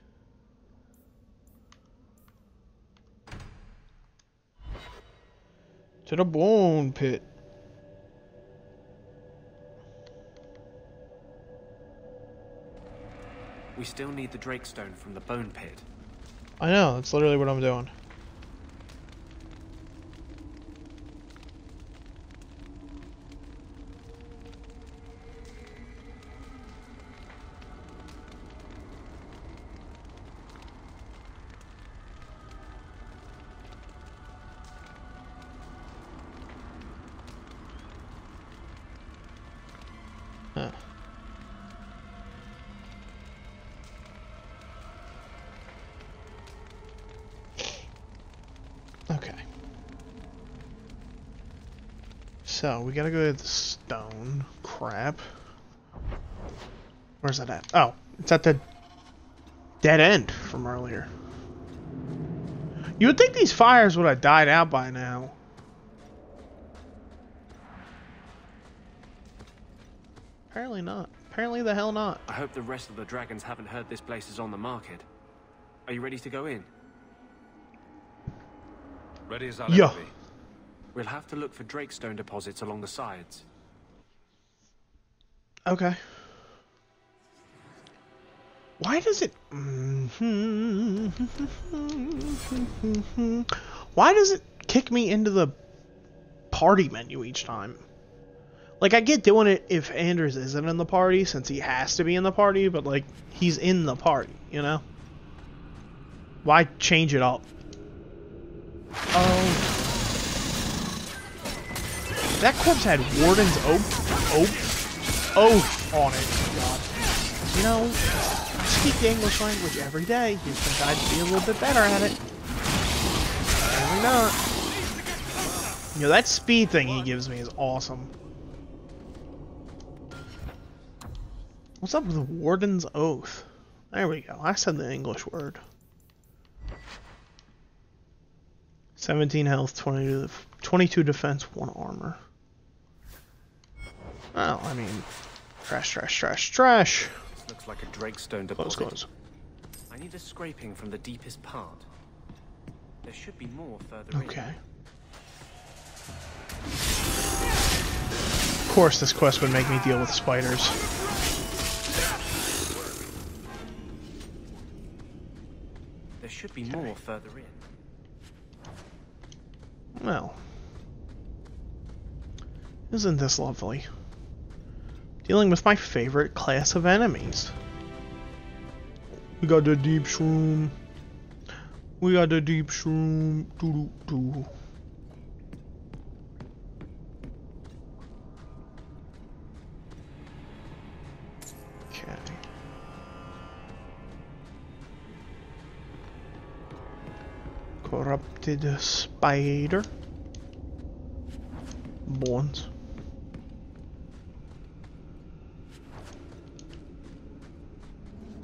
To the bone pit. We still need the Drake Stone from the Bone Pit. I know, that's literally what I'm doing. So, we gotta go to the stone. Crap. Where's that at? Oh, it's at the dead end from earlier. You would think these fires would have died out by now. Apparently not. Apparently the hell not. I hope the rest of the dragons haven't heard this place is on the market. Are you ready to go in? Ready as I'll Yeah. ever be. We'll have to look for Drakestone deposits along the sides. Okay. Why does it... (laughs) Why does it kick me into the party menu each time? Like, I get doing it if Anders isn't in the party, since he has to be in the party, but, like, he's in the party, you know? Why change it up? Oh. That corpse had Warden's Oath, oath, oath on it. God. You know, speak the English language every day. You think I'd be a little bit better at it. Apparently not. You know, that speed thing he gives me is awesome. What's up with Warden's Oath? There we go. I said the English word. 17 health, 20 22 defense, 1 armor. Well, I mean, trash, trash, trash, trash. This looks like a Drakestone Close, deposit. close. I need a scraping from the deepest part. There should be more further in. Okay. Of course, this quest would make me deal with spiders. There should be more further in. Well. Isn't this lovely? Dealing with my favorite class of enemies. We got the deep shroom. We got the deep shroom. Doo doo doo. Corrupted spider. Bones.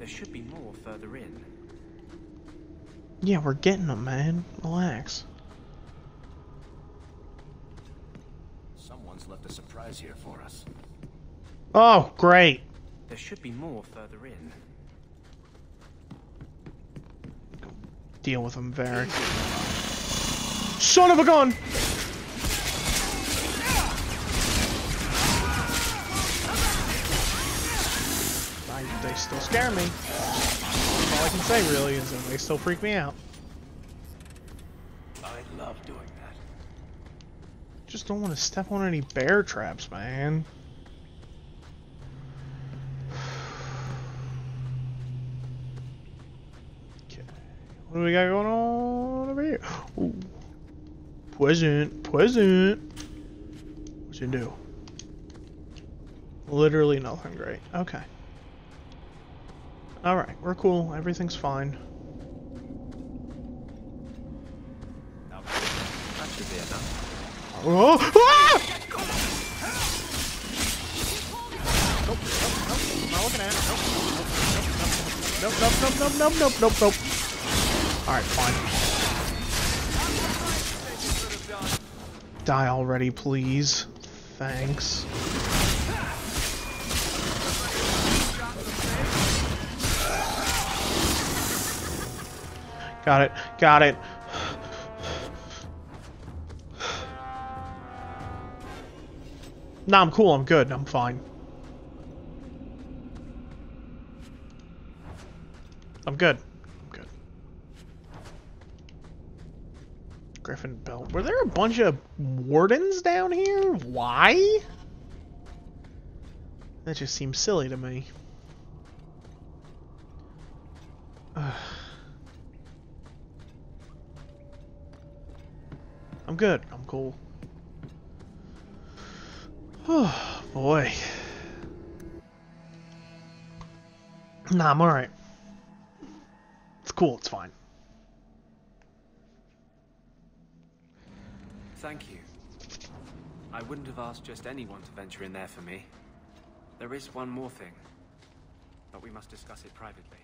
There should be more further in. Yeah, we're getting them, man. Relax. Someone's left a surprise here for us. Oh, great. There should be more further in. Deal with them, Varric. Son of a gun! I, they still scare me. That's all I can say, really, is that they still freak me out. I love doing that. Just don't want to step on any bear traps, man. Okay. What do we got going on over here? Ooh. Present, present. What's you do? Literally nothing great. Okay. Alright, we're cool. Everything's fine. Oh! Ah! Nope, nope, nope, nope, nope, nope, nope, nope. Alright, fine. Die already, please. Thanks. Got it, got it. Nah, I'm cool, I'm good, I'm fine. I'm good. I'm good. Griffin Belt. Were there a bunch of wardens down here? Why? That just seems silly to me. (sighs) Ugh. I'm good. I'm cool. Oh, boy. Nah, I'm alright. It's cool, it's fine. Thank you. I wouldn't have asked just anyone to venture in there for me. There is one more thing, but we must discuss it privately.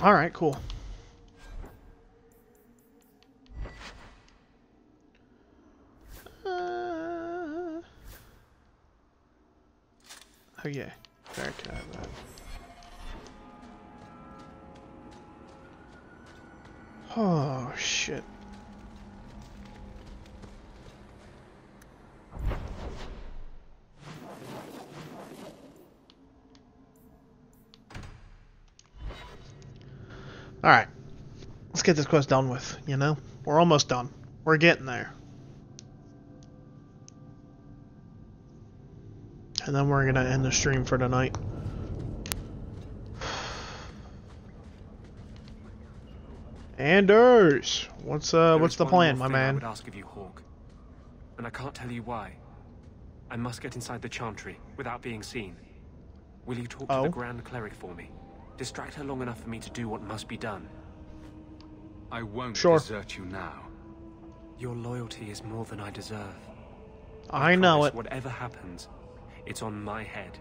Alright, cool. Uh... Oh yeah, very that. Oh shit. Alright. Let's get this quest done with, you know? We're almost done. We're getting there. And then we're gonna end the stream for tonight. Anders! What's uh what's the plan, my thing I man? would ask of you, Hawke. And I can't tell you why. I must get inside the Chantry without being seen. Will you talk to Oh. the Grand Cleric for me? Distract her long enough for me to do what must be done. I won't Sure. desert you now. Your loyalty is more than I deserve. I know it. Whatever happens, it's on my head.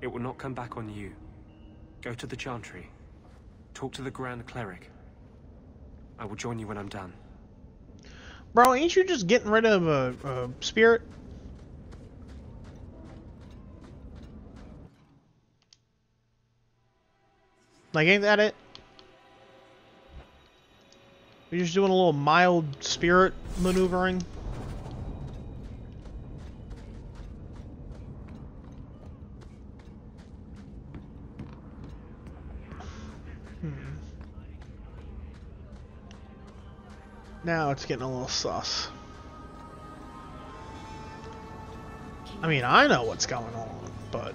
It will not come back on you. Go to the Chantry. Talk to the Grand Cleric. I will join you when I'm done. Bro, ain't you just getting rid of a, a spirit? Like, ain't that it? You're just doing a little mild spirit maneuvering? Now it's getting a little sus. I mean, I know what's going on, but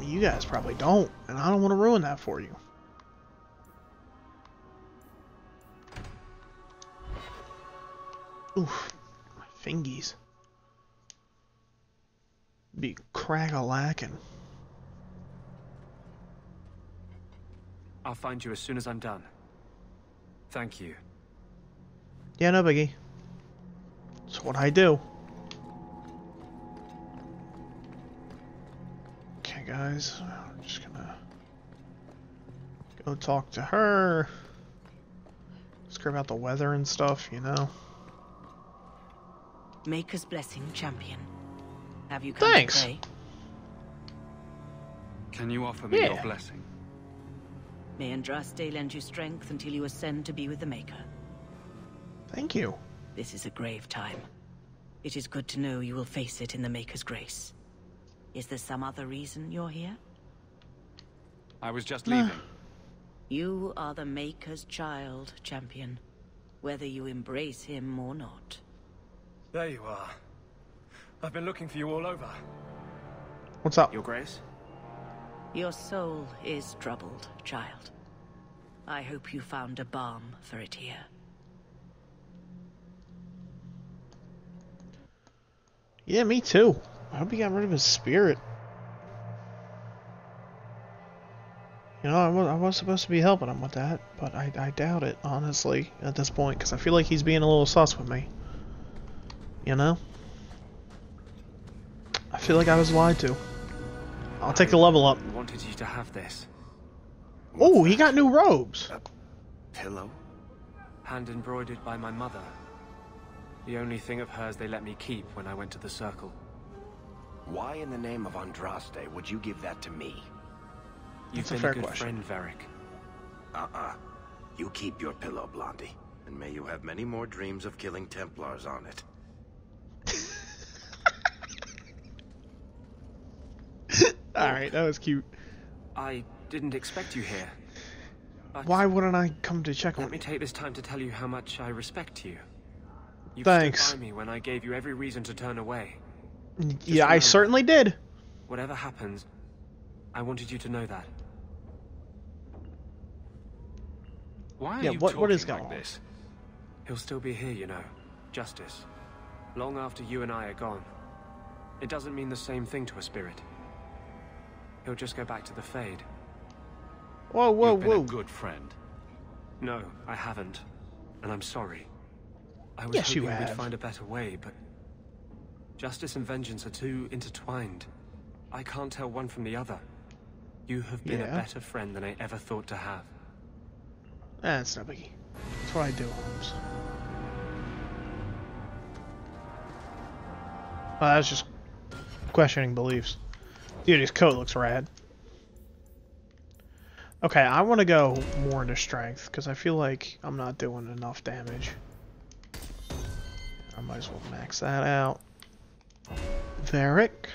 you guys probably don't, and I don't want to ruin that for you. Oof, my fingies. Be crack-a-lacking. I'll find you as soon as I'm done. Thank you. Yeah, no biggie. It's what I do. Okay, guys. I'm just gonna go talk to her. her about the weather and stuff, you know? Maker's blessing, champion. Have you come Thanks. to pray? Can you offer me Yeah. your blessing? May Andraste lend you strength until you ascend to be with the Maker. Thank you. This is a grave time. It is good to know you will face it in the Maker's grace. Is there some other reason you're here? I was just ah. leaving. You are the Maker's child, champion. Whether you embrace him or not. There you are. I've been looking for you all over. What's up? Your Grace? Your soul is troubled, child. I hope you found a balm for it here. Yeah, me too. I hope he got rid of his spirit. You know, I was, I was supposed to be helping him with that, but I, I doubt it, honestly, at this point, because I feel like he's being a little sus with me. You know? I feel like I was lied to. I'll take the level up. I wanted you to have this. Oh, he got new robes. Pillow? Hand embroidered by my mother. The only thing of hers they let me keep when I went to the circle. Why in the name of Andraste would you give that to me? You've That's a been fair a good question. friend, Varric. Uh-uh. You keep your pillow, Blondie. And may you have many more dreams of killing Templars on it. (laughs) Alright, that was cute. I didn't expect you here. Why wouldn't I come to check let on Let me take this time to tell you how much I respect you. You Thanks. by me when I gave you every reason to turn away. Yeah, I certainly did. Whatever happens, I wanted you to know that. Why are Yeah, you what- what is talking going like on? this? He'll still be here, you know. Justice. Long after you and I are gone. It doesn't mean the same thing to a spirit. He'll just go back to the Fade. Whoa, whoa, You've been whoa. a good friend. No, I haven't. And I'm sorry. I was Yes, you hoping we'd find a better way, but... Justice and vengeance are too intertwined. I can't tell one from the other. You have been Yeah. a better friend than I ever thought to have. That's no biggie. That's what I do, Holmes. Well, that's just questioning beliefs. Dude, his coat looks rad. Okay, I want to go more into strength, because I feel like I'm not doing enough damage. I might as well max that out. Varric.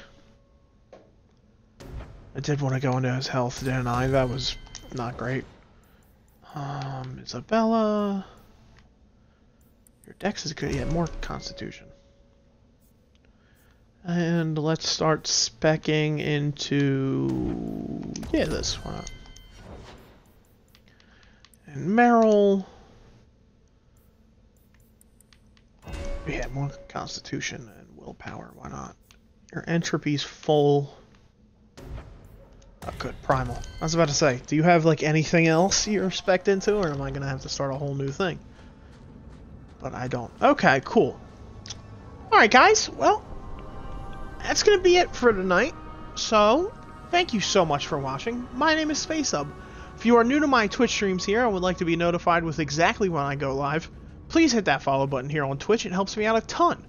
I did want to go into his health, didn't I? That was not great. Um, Isabela. Your dex is good. Yeah, more constitution. And let's start specking into... Yeah, this. one. And Merrill... Yeah, more constitution and willpower. Why not? Your entropy's full. Oh, good. Primal. I was about to say, do you have, like, anything else you're spec into, or am I gonna have to start a whole new thing? But I don't. Okay, cool. Alright, guys. Well, that's gonna be it for tonight. So, thank you so much for watching. My name is spacesub. If you are new to my Twitch streams here and would like to be notified with exactly when I go live, please hit that follow button here on Twitch. It helps me out a ton.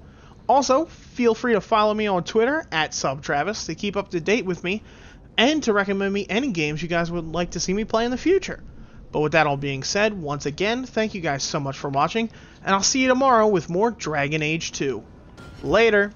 Also, feel free to follow me on Twitter at SubTravis to keep up to date with me and to recommend me any games you guys would like to see me play in the future. But with that all being said, once again, thank you guys so much for watching, and I'll see you tomorrow with more Dragon Age 2. Later!